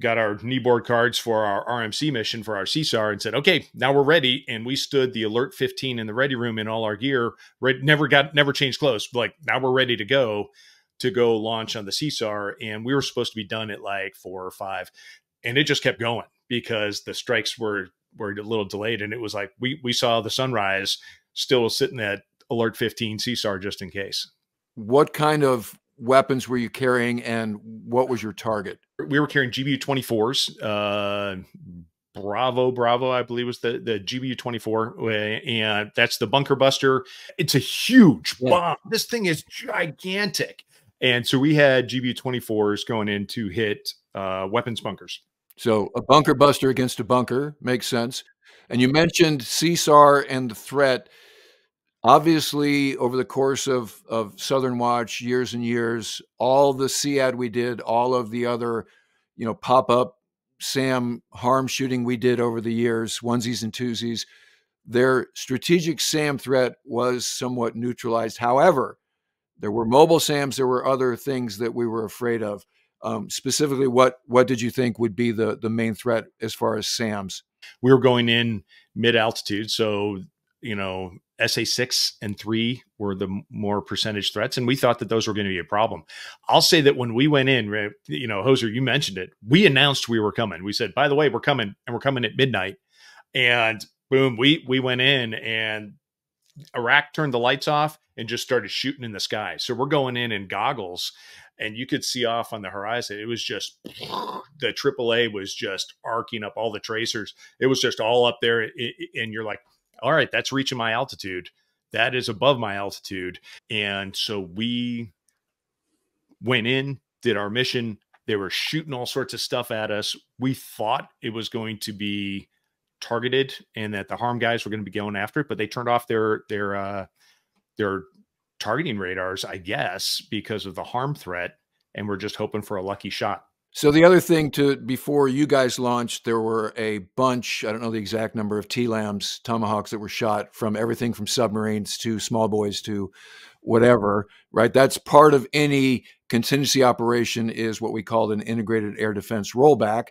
got our kneeboard cards for our RMC mission for our CSAR and said, okay, now we're ready. And we stood the alert 15 in the ready room in all our gear, never got, never changed clothes. Like now we're ready to go to go launch on the CSAR. And we were supposed to be done at like four or five. And it just kept going because the strikes were, were a little delayed. And it was like, we, we saw the sunrise still sitting at alert 15 CSAR just in case. What kind of weapons were you carrying and what was your target? We were carrying GBU 24s. Uh, Bravo, Bravo, I believe was the, the GBU 24. And that's the bunker buster. It's a huge yeah. bomb. This thing is gigantic. And so we had GBU 24s going in to hit uh, weapons bunkers. So a bunker buster against a bunker makes sense. And you mentioned CSAR and the threat obviously over the course of of southern watch years and years all the SEAD we did all of the other you know pop-up sam harm shooting we did over the years onesies and twosies their strategic sam threat was somewhat neutralized. However there were mobile sams there were other things that we were afraid of. Um, specifically what what did you think would be the the main threat as far as sams? We were going in mid altitude so you know SA6 and 3 were the more percentage threats, and we thought that those were going to be a problem. I'll say that when we went in, you know, Hozer, you mentioned it, we announced we were coming. We said, by the way, we're coming, and we're coming at midnight. And boom, we we went in, and Iraq turned the lights off and just started shooting in the sky. So we're going in in goggles, and you could see off on the horizon. It was just the AAA was just arcing up all the tracers. It was just all up there, and you're like all right, that's reaching my altitude. That is above my altitude. And so we went in, did our mission. They were shooting all sorts of stuff at us. We thought it was going to be targeted and that the harm guys were going to be going after it, but they turned off their their uh, their targeting radars, I guess, because of the harm threat, and we're just hoping for a lucky shot. So the other thing to before you guys launched, there were a bunch, I don't know the exact number of TLAMs, tomahawks that were shot from everything from submarines to small boys to whatever, right? That's part of any contingency operation is what we called an integrated air defense rollback.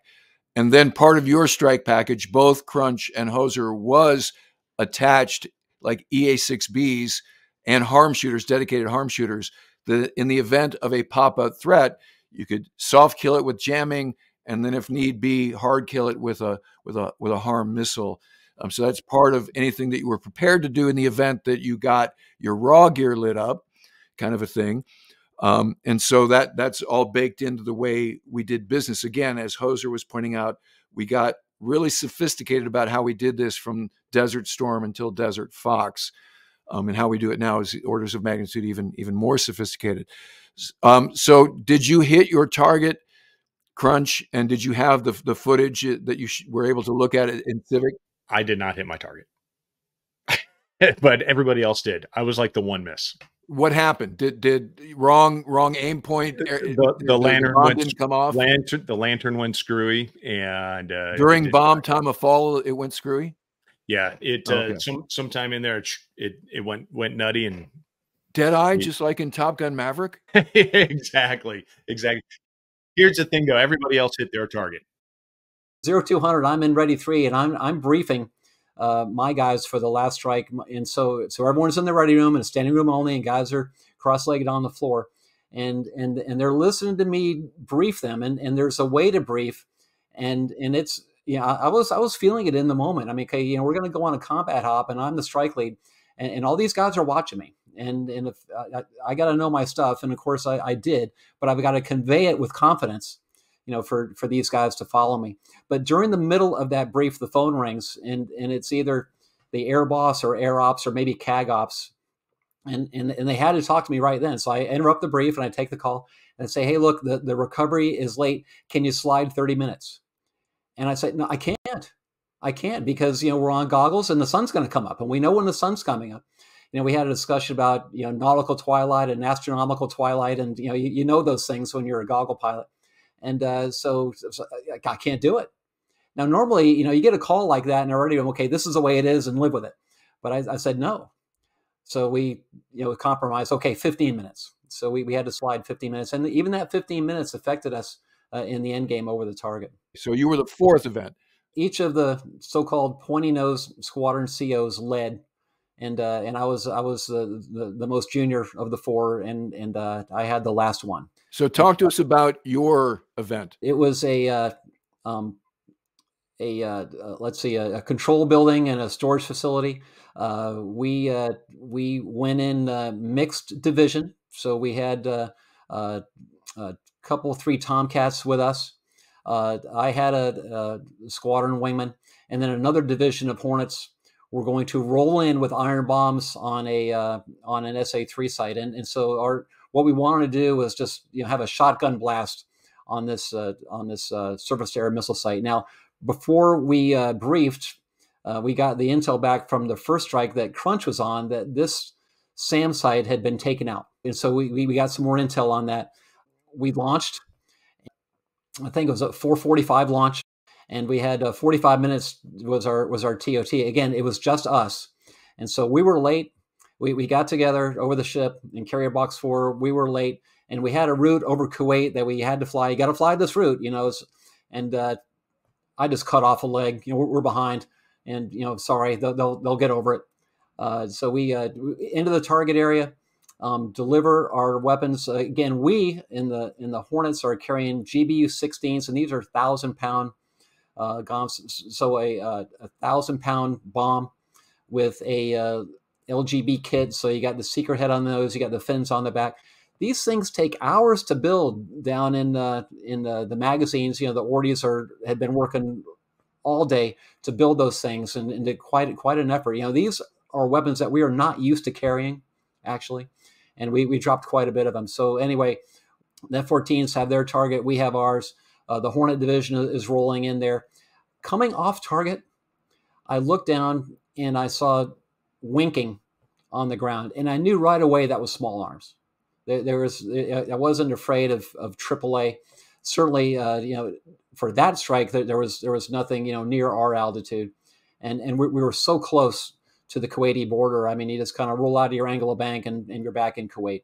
And then part of your strike package, both Crunch and Hozer was attached like EA6Bs and harm shooters, dedicated harm shooters, that in the event of a pop-up threat, you could soft kill it with jamming, and then if need be, hard kill it with a with a with a harm missile. Um, so that's part of anything that you were prepared to do in the event that you got your raw gear lit up, kind of a thing. Um, and so that that's all baked into the way we did business. Again, as Hozer was pointing out, we got really sophisticated about how we did this from Desert Storm until Desert Fox. Um, and how we do it now is orders of magnitude even even more sophisticated. Um, so, did you hit your target crunch, and did you have the the footage that you were able to look at it in CVIC? I did not hit my target, but everybody else did. I was like the one miss. What happened? Did did wrong wrong aim point? The, the, the LANTIRN went, didn't come off. LANTIRN the LANTIRN went screwy, and uh, during bomb time of fall, it went screwy. Yeah, it uh, okay. some sometime in there, it it went went nutty and Dead eye, just like in Top Gun Maverick. exactly, exactly. Here's the thing, though: everybody else hit their target. Zero two hundred. I'm in ready three, and I'm I'm briefing uh, my guys for the last strike, and so so everyone's in the ready room and standing room only, and guys are cross legged on the floor, and and and they're listening to me brief them, and and there's a way to brief, and and it's yeah, I was I was feeling it in the moment. I mean, okay, you know, we're going to go on a combat hop, and I'm the strike lead, and, and all these guys are watching me and and if I, I got to know my stuff, and of course I, I did, but I've got to convey it with confidence, you know, for for these guys to follow me. But during the middle of that brief, the phone rings, and and it's either the air boss or air ops or maybe CAG ops, and and and they had to talk to me right then. So I interrupt the brief and I take the call and say, hey, look, the the recovery is late. Can you slide thirty minutes? And I said, no, I can't. I can't because you know we're on goggles and the sun's going to come up, and we know when the sun's coming up you know, we had a discussion about you know nautical twilight and astronomical twilight, and you know, you, you know those things when you're a goggle pilot, and uh, so, so, I can't do it. Now, normally, you know, you get a call like that, and already, okay, this is the way it is, and live with it. But I, I said no, so we you know compromised. Okay, 15 minutes. So we, we had to slide 15 minutes, and even that 15 minutes affected us uh, in the end game over the target. So you were the fourth event. Each of the so-called pointy nose squadron COs led and uh, and I was I was uh, the the most junior of the four, and and uh, I had the last one. So talk to us about your event. It was a uh, um, a uh, uh, let's see a, a, control building and a storage facility. we we went in mixed division, so we had a couple three Tomcats with us. I had a, a squadron wingman, and then another division of Hornets we're going to roll in with iron bombs on a uh, on an SA3 site, and and so our what we wanted to do was just you know have a shotgun blast on this uh, on this uh, surface air missile site. Now, before we uh, briefed, uh, we got the intel back from the first strike that Crunch was on that this SAM site had been taken out, and so we we got some more intel on that. We launched. I think it was a 445 launch and we had uh, 45 minutes was our was our TOT. Again, it was just us, and so we were late. We, we got together over the ship in carrier box four. We were late, and we had a route over Kuwait that we had to fly. You got to fly this route, you know. And uh, I just cut off a leg. You know, we're, we're behind, and you know, sorry, they'll they'll, they'll get over it. Uh, so we uh, into the target area. Um, deliver our weapons uh, again. We in the in the Hornets are carrying GBU 16s, and these are thousand pound uh, So a, uh, a thousand pound bomb with a uh, LGB kit. So you got the seeker head on those, you got the fins on the back. These things take hours to build down in the in the, the magazines. You know the Ordies are had been working all day to build those things and, and did quite quite an effort. You know these are weapons that we are not used to carrying actually, and we we dropped quite a bit of them. So anyway, the F-14s have their target, we have ours. Uh, the Hornet division is rolling in there. Coming off target, I looked down and I saw winking on the ground, and I knew right away that was small arms. There, there was I wasn't afraid of of AAA. Certainly, uh, you know, for that strike, there was there was nothing you know near our altitude, and and we, we were so close to the Kuwaiti border. I mean, you just kind of roll out of your of bank and, and you're back in Kuwait.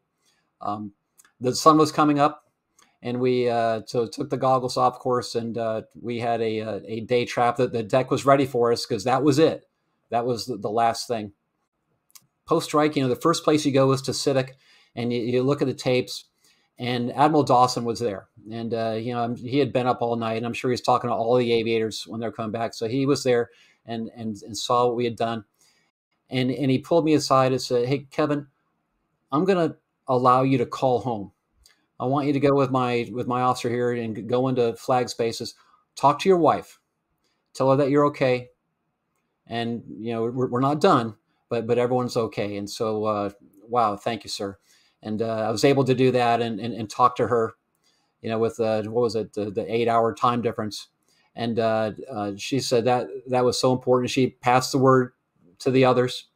Um, the sun was coming up, and we uh, so took the goggles off, of course, and uh, we had a, a, a day trap that the deck was ready for us because that was it. That was the, the last thing. Post strike, you know, the first place you go is to CVIC, and you, you look at the tapes, and Admiral Dawson was there, and uh, you know he had been up all night, and I'm sure he's talking to all the aviators when they're coming back. So he was there and and and saw what we had done, and and he pulled me aside and said, "Hey, Kevin, I'm going to allow you to call home." I want you to go with my with my officer here and go into flag spaces. Talk to your wife. Tell her that you're okay. And you know we're, we're not done, but but everyone's okay. And so uh, wow, thank you, sir. And uh, I was able to do that and, and, and talk to her. You know, with uh, what was it the, the eight hour time difference. And uh, uh, she said that that was so important. She passed the word to the others,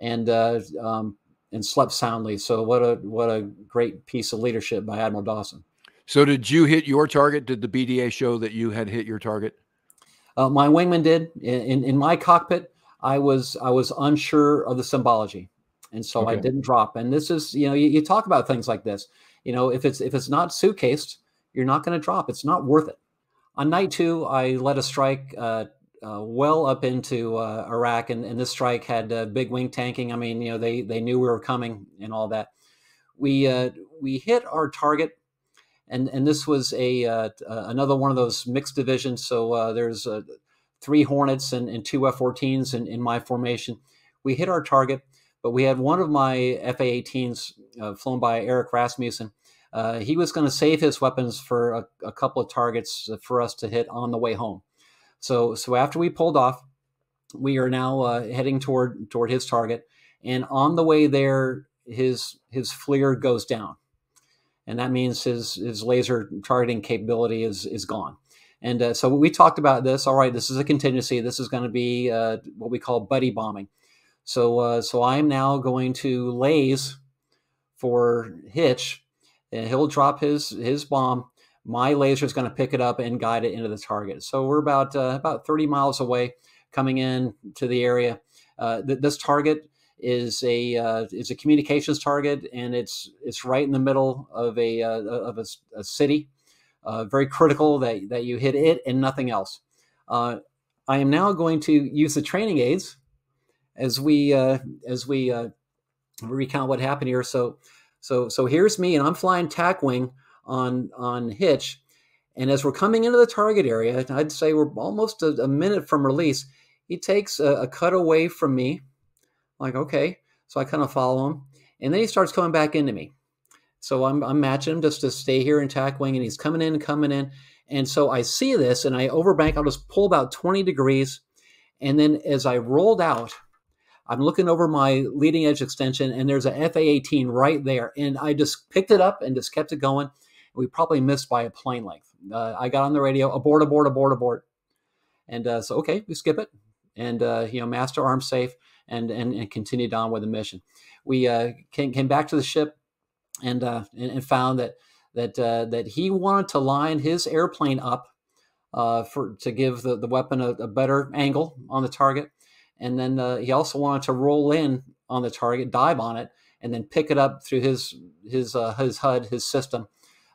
and uh, um, and slept soundly. So what a what a great piece of leadership by Admiral Dawson. So did you hit your target? Did the BDA show that you had hit your target? Uh, my wingman did. In, in, in my cockpit, I was I was unsure of the symbology, and so okay. I didn't drop. And this is you know you, you, talk about things like this. You know if it's if it's not suitcased, you're not going to drop. It's not worth it. On night two, I led a strike uh, uh, well up into uh, Iraq, and, and, this strike had uh, big wing tanking. I mean, you know, they they knew we were coming and all that. We uh, we hit our target, and and this was a uh, another one of those mixed divisions. So there's three Hornets and, and two F-14s in, in my formation. We hit our target, but we had one of my F-A-18s flown by Eric Rasmussen. Uh, he was going to save his weapons for a, a, couple of targets for us to hit on the way home. So so after we pulled off, we are now uh, heading toward toward his target, and on the way there, his his FLIR goes down, and that means his his laser targeting capability is is gone. And uh, so we talked about this. All right, this is a contingency. This is going to be uh, what we call buddy bombing. So uh, so I am now going to laze for Hitch, and he'll drop his his bomb my laser is going to pick it up and guide it into the target. So we're about uh, about 30 miles away, coming in to the area. Uh, th- this target is a uh, is a communications target, and it's it's right in the middle of a uh, of a, a city. Uh, very critical that that you hit it and nothing else. Uh, I am now going to use the training aids as we as we recount what happened here. So so so here's me, and I'm flying TAC wing on on hitch. And as we're coming into the target area, I'd say we're almost a, a minute from release. He takes a, a, cut away from me, like okay. So I kind of follow him, and then he starts coming back into me. So I'm, I'm matching him just to stay here in TAC wing, and he's coming in, coming in. And so I see this, and I overbank. I'll just pull about 20 degrees, and then as I rolled out, I'm looking over my leading edge extension, and there's a FA-18 right there, and I just picked it up and just kept it going we probably missed by a plane length. Uh, I got on the radio, abort, abort, abort, abort. And uh, so, okay, we skip it. And, uh, you know, master arm safe and, and, and continued on with the mission. We uh, came, came back to the ship and, uh, and, and, found that, that, uh, that he wanted to line his airplane up for to give the, the weapon a, a, better angle on the target. And then he also wanted to roll in on the target, dive on it, and then pick it up through his his his HUD, his system,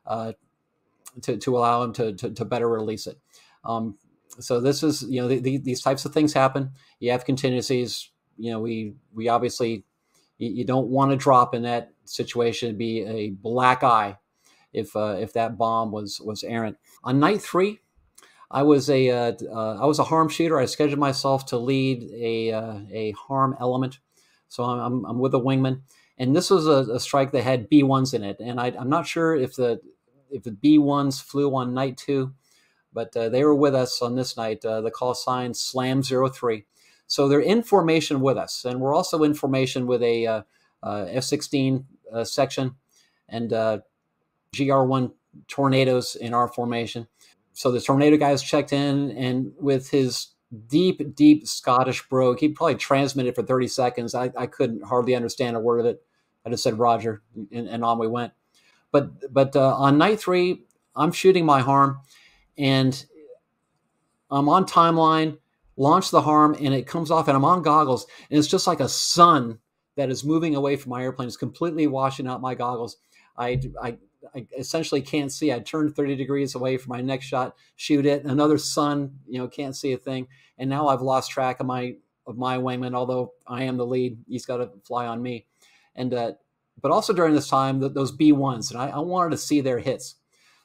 uh, to, to allow him to, to, to better release it. Um, so this is, you know, the, the, these types of things happen. You have contingencies. You know, we we obviously you, don't want to drop in that situation. Be a black eye if uh, if that bomb was was errant. On night three, I was a uh, uh, I was a harm shooter. I scheduled myself to lead a uh, a harm element. So I'm, I'm, with a wingman, and this was a, a strike that had B ones in it. And I, am not sure if the if the B ones flew on night two, but uh, they were with us on this night. Uh, the call sign Slam 03. So they're in formation with us, and we're also in formation with a uh, uh F-16 uh, section and uh, GR1 tornadoes in our formation. So the tornado guy has checked in, and with his deep, deep Scottish brogue. He probably transmitted for 30 seconds. I, I couldn't hardly understand a word of it. I just said Roger, and, and on we went. But but uh, on night three, I'm shooting my harm, and I'm on timeline, launch the harm, and it comes off, and I'm on goggles, and it's just like a sun that is moving away from my airplane. It's completely washing out my goggles. I, I, I essentially can't see. I turn 30 degrees away from my next shot, shoot it. Another sun, you know, can't see a thing. And now I've lost track of my of my wingman. Although I am the lead, he's got to fly on me. And uh, but also during this time, the, those B ones, and I, I wanted to see their hits.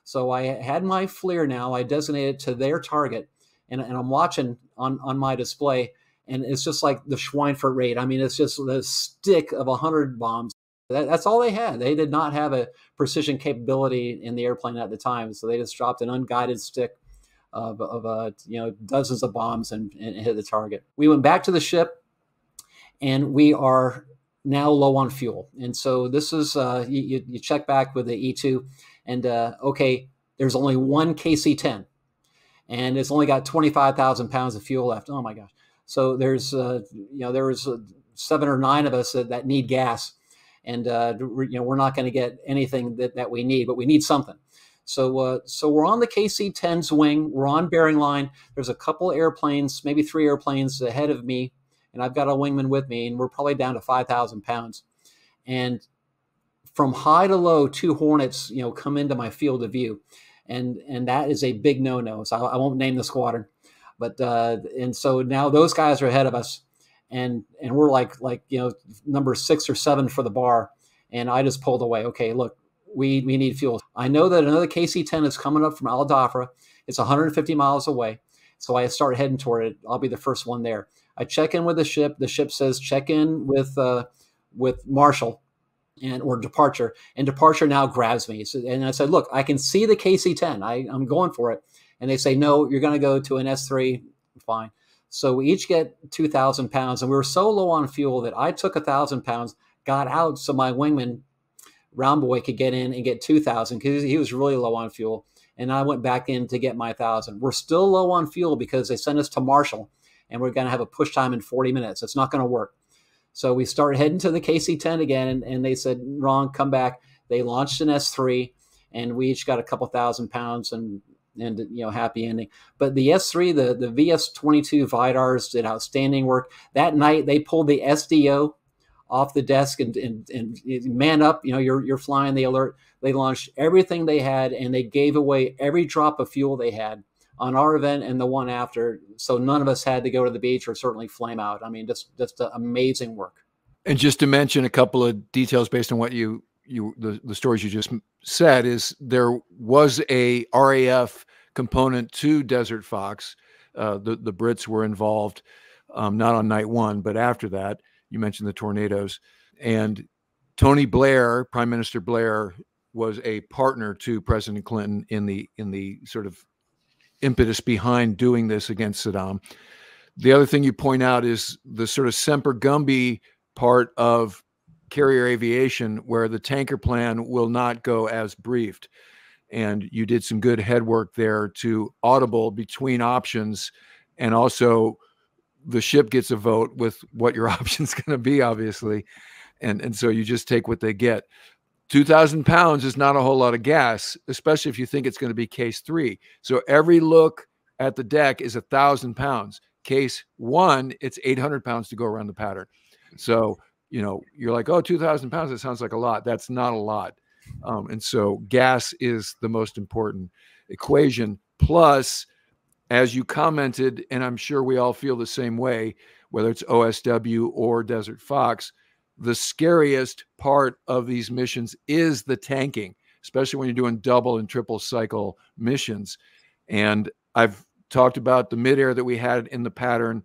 So I had my FLIR now. I designated it to their target, and, and I'm watching on on my display, and it's just like the Schweinfurt raid. I mean, it's just the stick of a hundred bombs. That, that's all they had. They did not have a precision capability in the airplane at the time, so they just dropped an unguided stick of, of uh, you know dozens of bombs and, and hit the target. We went back to the ship, and we are now low on fuel. And so this is uh, you, you check back with the E2, and uh, okay, there's only one KC-10, and it's only got 25,000 pounds of fuel left. Oh my gosh! So there's uh, you know there was uh, seven or nine of us that, that need gas, and uh, you know we're not going to get anything that, that we need, but we need something. So, uh, so we're on the KC-10's wing. We're on bearing line. There's a couple airplanes, maybe three airplanes ahead of me and I've got a wingman with me, and we're probably down to 5,000 pounds. And from high to low, two Hornets, you know, come into my field of view, and and that is a big no-no. So I, I won't name the squadron, but uh, and so now those guys are ahead of us, and and we're like like you know number six or seven for the bar, and I just pulled away. Okay, look, we we need fuel. I know that another KC-10 is coming up from Al Dhafra. It's 150 miles away, so I start heading toward it. I'll be the first one there. I check in with the ship. The ship says check in with uh, with Marshall and or departure. And departure now grabs me. So, and I said, look, I can see the KC-10. I, I'm going for it. And they say, no, you're going to go to an S3. Fine. So we each get 2,000 pounds. And we were so low on fuel that I took a 1,000 pounds, got out so my wingman, round boy, could get in and get 2,000 because he was really low on fuel. And I went back in to get my 1,000. We're still low on fuel because they sent us to Marshall and we're going to have a push time in 40 minutes. It's not going to work. So we start heading to the KC-10 again, and, and they said, "Wrong, come back." They launched an S3, and we each got a couple thousand pounds, and and you know, happy ending. But the S3, the the VS22 Vidars did outstanding work that night. They pulled the SDO off the desk and, and, and man up. You know, you're you're flying the alert. They launched everything they had, and they gave away every drop of fuel they had on our event and the one after. So none of us had to go to the beach or certainly flame out. I mean, just just amazing work. And just to mention a couple of details based on what you you the, the stories you just said is there was a RAF component to Desert Fox. Uh, the the Brits were involved, um, not on night one, but after that. You mentioned the tornadoes, and Tony Blair, Prime Minister Blair, was a partner to President Clinton in the in the sort of impetus behind doing this against Saddam. The other thing you point out is the sort of Semper Gumby part of carrier aviation, where the tanker plan will not go as briefed. And you did some good headwork there to audible between options and also the ship gets a vote with what your option's going to be, obviously. And, and so you just take what they get. 2,000 pounds is not a whole lot of gas, especially if you think it's going to be case three. So every look at the deck is a thousand pounds. Case one, it's 800 pounds to go around the pattern. So, you know, you're like, oh, 2,000 pounds, that sounds like a lot. That's not a lot. Um, and so gas is the most important equation. Plus, as you commented, and I'm sure we all feel the same way, whether it's OSW or Desert Fox, the scariest part of these missions is the tanking, especially when you're doing double and triple cycle missions. And I've talked about the midair that we had in the pattern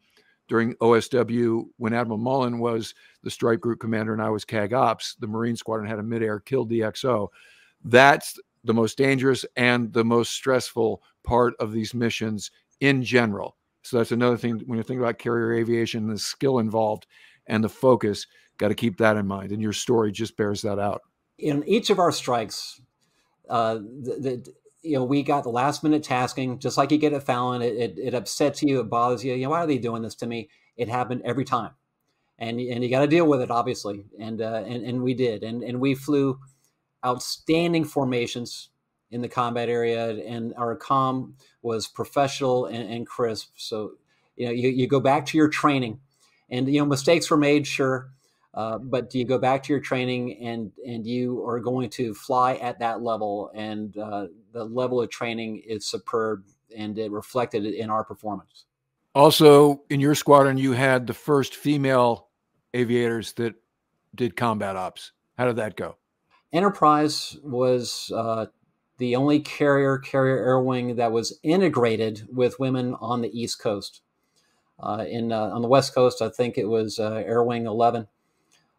during OSW when Admiral Mullen was the strike group commander and I was CAG Ops. The Marine Squadron had a midair kill DXO. That's the most dangerous and the most stressful part of these missions in general. So that's another thing when you think about carrier aviation, the skill involved and the focus got to keep that in mind. And your story just bears that out. In each of our strikes, uh, the, the, you know, we got the last minute tasking, just like you get at Fallon. It, it, it upsets you, it bothers you. You know, why are they doing this to me? It happened every time, and and you got to deal with it, obviously. And uh, and and we did, and and we flew outstanding formations in the combat area, and our com was professional and, and crisp. So, you know, you, you go back to your training, and you know, mistakes were made, sure, uh, but do you go back to your training, and and you are going to fly at that level, and uh, the level of training is superb, and it reflected in our performance. Also, in your squadron, you had the first female aviators that did combat ops. How did that go? Enterprise was uh, the only carrier carrier air wing that was integrated with women on the East Coast. Uh, in uh, on the West Coast, I think it was uh, Air Wing 11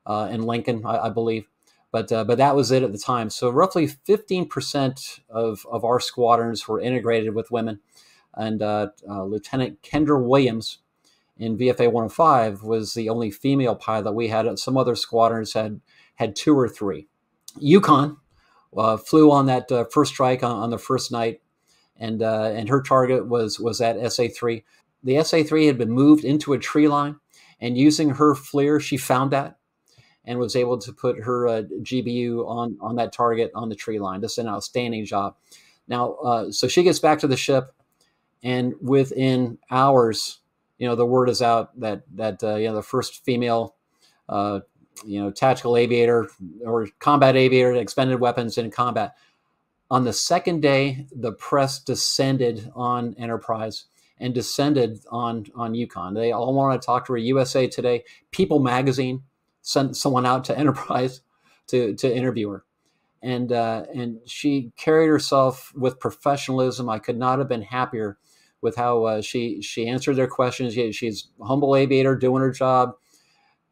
uh, in Lincoln, I, I believe. But uh, but that was it at the time. So roughly 15% of of our squadrons were integrated with women, and uh, Lieutenant Kendra Williams in VFA 105 was the only female pilot we had. Some other squadrons had had two or three. Yukon uh, flew on that uh, first strike on, on, the first night, and uh, and her target was was at SA three. The SA three had been moved into a tree line, and using her FLIR, she found that and was able to put her uh, GBU on on that target on the tree line. Just an outstanding job. Now, uh, so she gets back to the ship, and within hours, you know, the word is out that that uh, you know the first female you know, tactical aviator or combat aviator, expended weapons in combat. On the second day, the press descended on Enterprise and descended on on Yukon. They all want to talk to her. USA Today, People Magazine sent someone out to Enterprise to to interview her, and uh, and she carried herself with professionalism. I could not have been happier with how uh, she she answered their questions. She's a humble aviator doing her job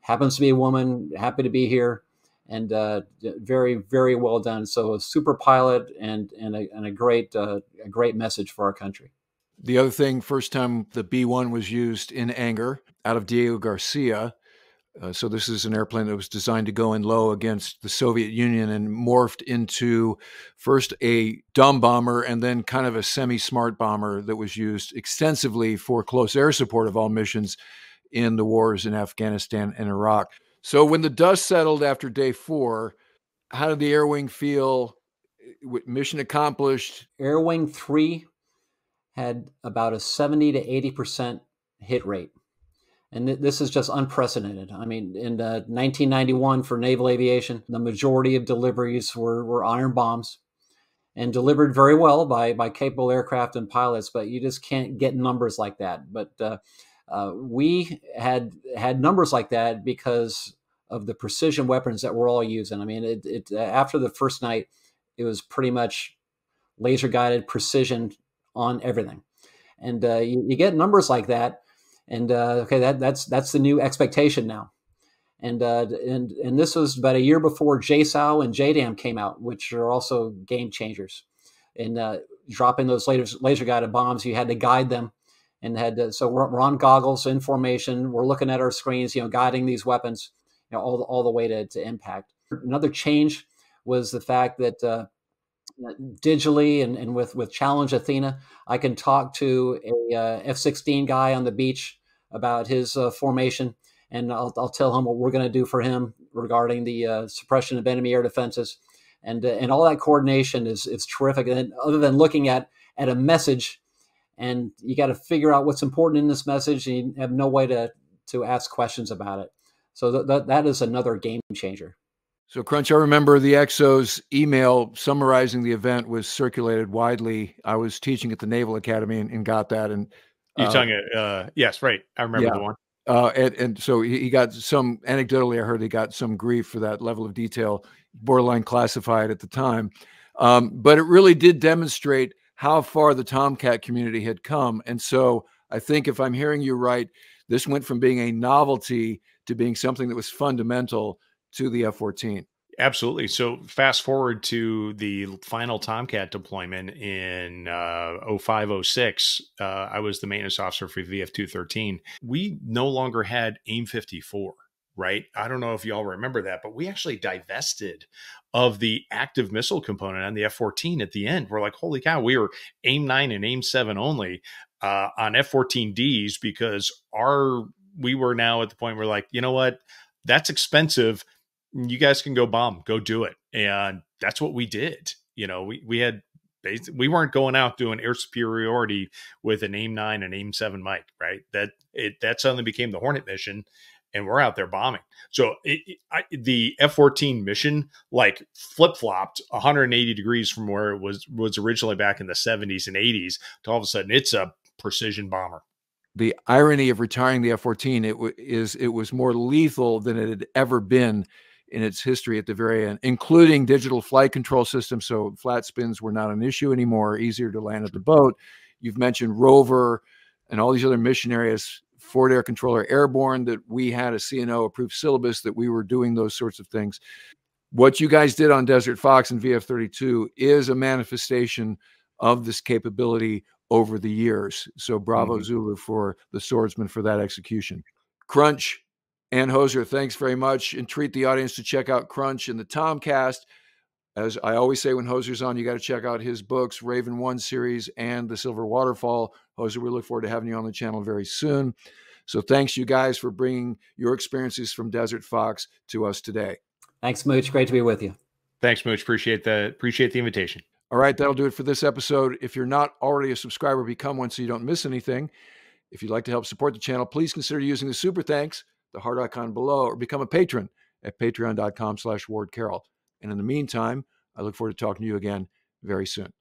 happens to be a woman, happy to be here, and uh, very, very well done. So a super pilot and and a, and a great uh, a great message for our country. The other thing, first time the B one was used in anger out of Diego Garcia. Uh, so this is an airplane that was designed to go in low against the Soviet Union and morphed into first a dumb bomber and then kind of a semi-smart bomber that was used extensively for close air support of all missions in the wars in Afghanistan and Iraq. So when the dust settled after day four, how did the Air Wing feel? Mission accomplished. Air Wing 3 had about a 70 to 80% hit rate. And this is just unprecedented. I mean, in 1991 for naval aviation, the majority of deliveries were, were iron bombs and delivered very well by, by capable aircraft and pilots, but you just can't get numbers like that. But uh, uh, we had had numbers like that because of the precision weapons that we're all using. I mean, it, it after the first night, it was pretty much laser guided precision on everything, and uh, you, you, get numbers like that, and uh, okay, that that's that's the new expectation now. And, uh, and and this was about a year before JSOW and JDAM came out, which are also game changers. And uh, dropping those laser, laser guided bombs, you had to guide them and had to, so we're, we're, on goggles in formation. We're looking at our screens, you know, guiding these weapons, you know, all all the way to, to impact. Another change was the fact that uh, digitally and, and with with Challenge Athena, I can talk to a uh, F-16 guy on the beach about his uh, formation, and I'll, I'll tell him what we're going to do for him regarding the uh, suppression of enemy air defenses, and uh, and all that coordination is is terrific. And other than looking at at a message and you got to figure out what's important in this message and you have no way to to ask questions about it. So th- th- that is another game changer so crunch i remember the XO's email summarizing the event was circulated widely i was teaching at the naval academy and, and got that and you uh, talking uh yes right i remember yeah. the one uh, and, and so he, he got some anecdotally i heard he got some grief for that level of detail borderline classified at the time um, but it really did demonstrate how far the Tomcat community had come. And so I think if I'm hearing you right, this went from being a novelty to being something that was fundamental to the F 14. Absolutely. So fast forward to the final Tomcat deployment in uh, 0506. Uh, I was the maintenance officer for VF 213. We no longer had AIM 54. right? I don't know if y'all remember that, but we actually divested of the active missile component on the F 14 at the end. We're like, holy cow, we were AIM 9 and AIM 7 only uh, on F 14Ds because our we were now at the point where, like, you know what? That's expensive. You guys can go bomb, go do it. And that's what we did. You know, we, we had we weren't going out doing air superiority with an AIM nine and AIM seven Mike, right? That it that suddenly became the Hornet mission, and we're out there bombing. So it, it, I, the F fourteen mission like flip flopped 180 degrees from where it was was originally back in the 70s and 80s to all of a sudden it's a precision bomber. The irony of retiring the F fourteen it w- is it was more lethal than it had ever been in its history at the very end, including digital flight control systems. So flat spins were not an issue anymore, easier to land at the boat. You've mentioned Rover and all these other mission areas, Forward Air Controller Airborne, that we had a CNO approved syllabus that we were doing those sorts of things. What you guys did on Desert Fox and VF 32 is a manifestation of this capability over the years. So bravo mm-hmm. Zulu for the Swordsmen for that execution. Crunch, Ann Hozer, thanks very much. Entreat the audience to check out Crunch and the Tomcast. As I always say when Hozer's on, you got to check out his books, Raven One series and The Silver Waterfall. Hozer, we look forward to having you on the channel very soon. So thanks you guys for bringing your experiences from Desert Fox to us today. Thanks, Mooch. Great to be with you. Thanks, Mooch. Appreciate the appreciate the invitation. All right, that'll do it for this episode. If you're not already a subscriber, become one so you don't miss anything. If you'd like to help support the channel, please consider using the super thanks the heart icon below, or become a patron at patreon.com slash Ward Carroll. And in the meantime, I look forward to talking to you again very soon.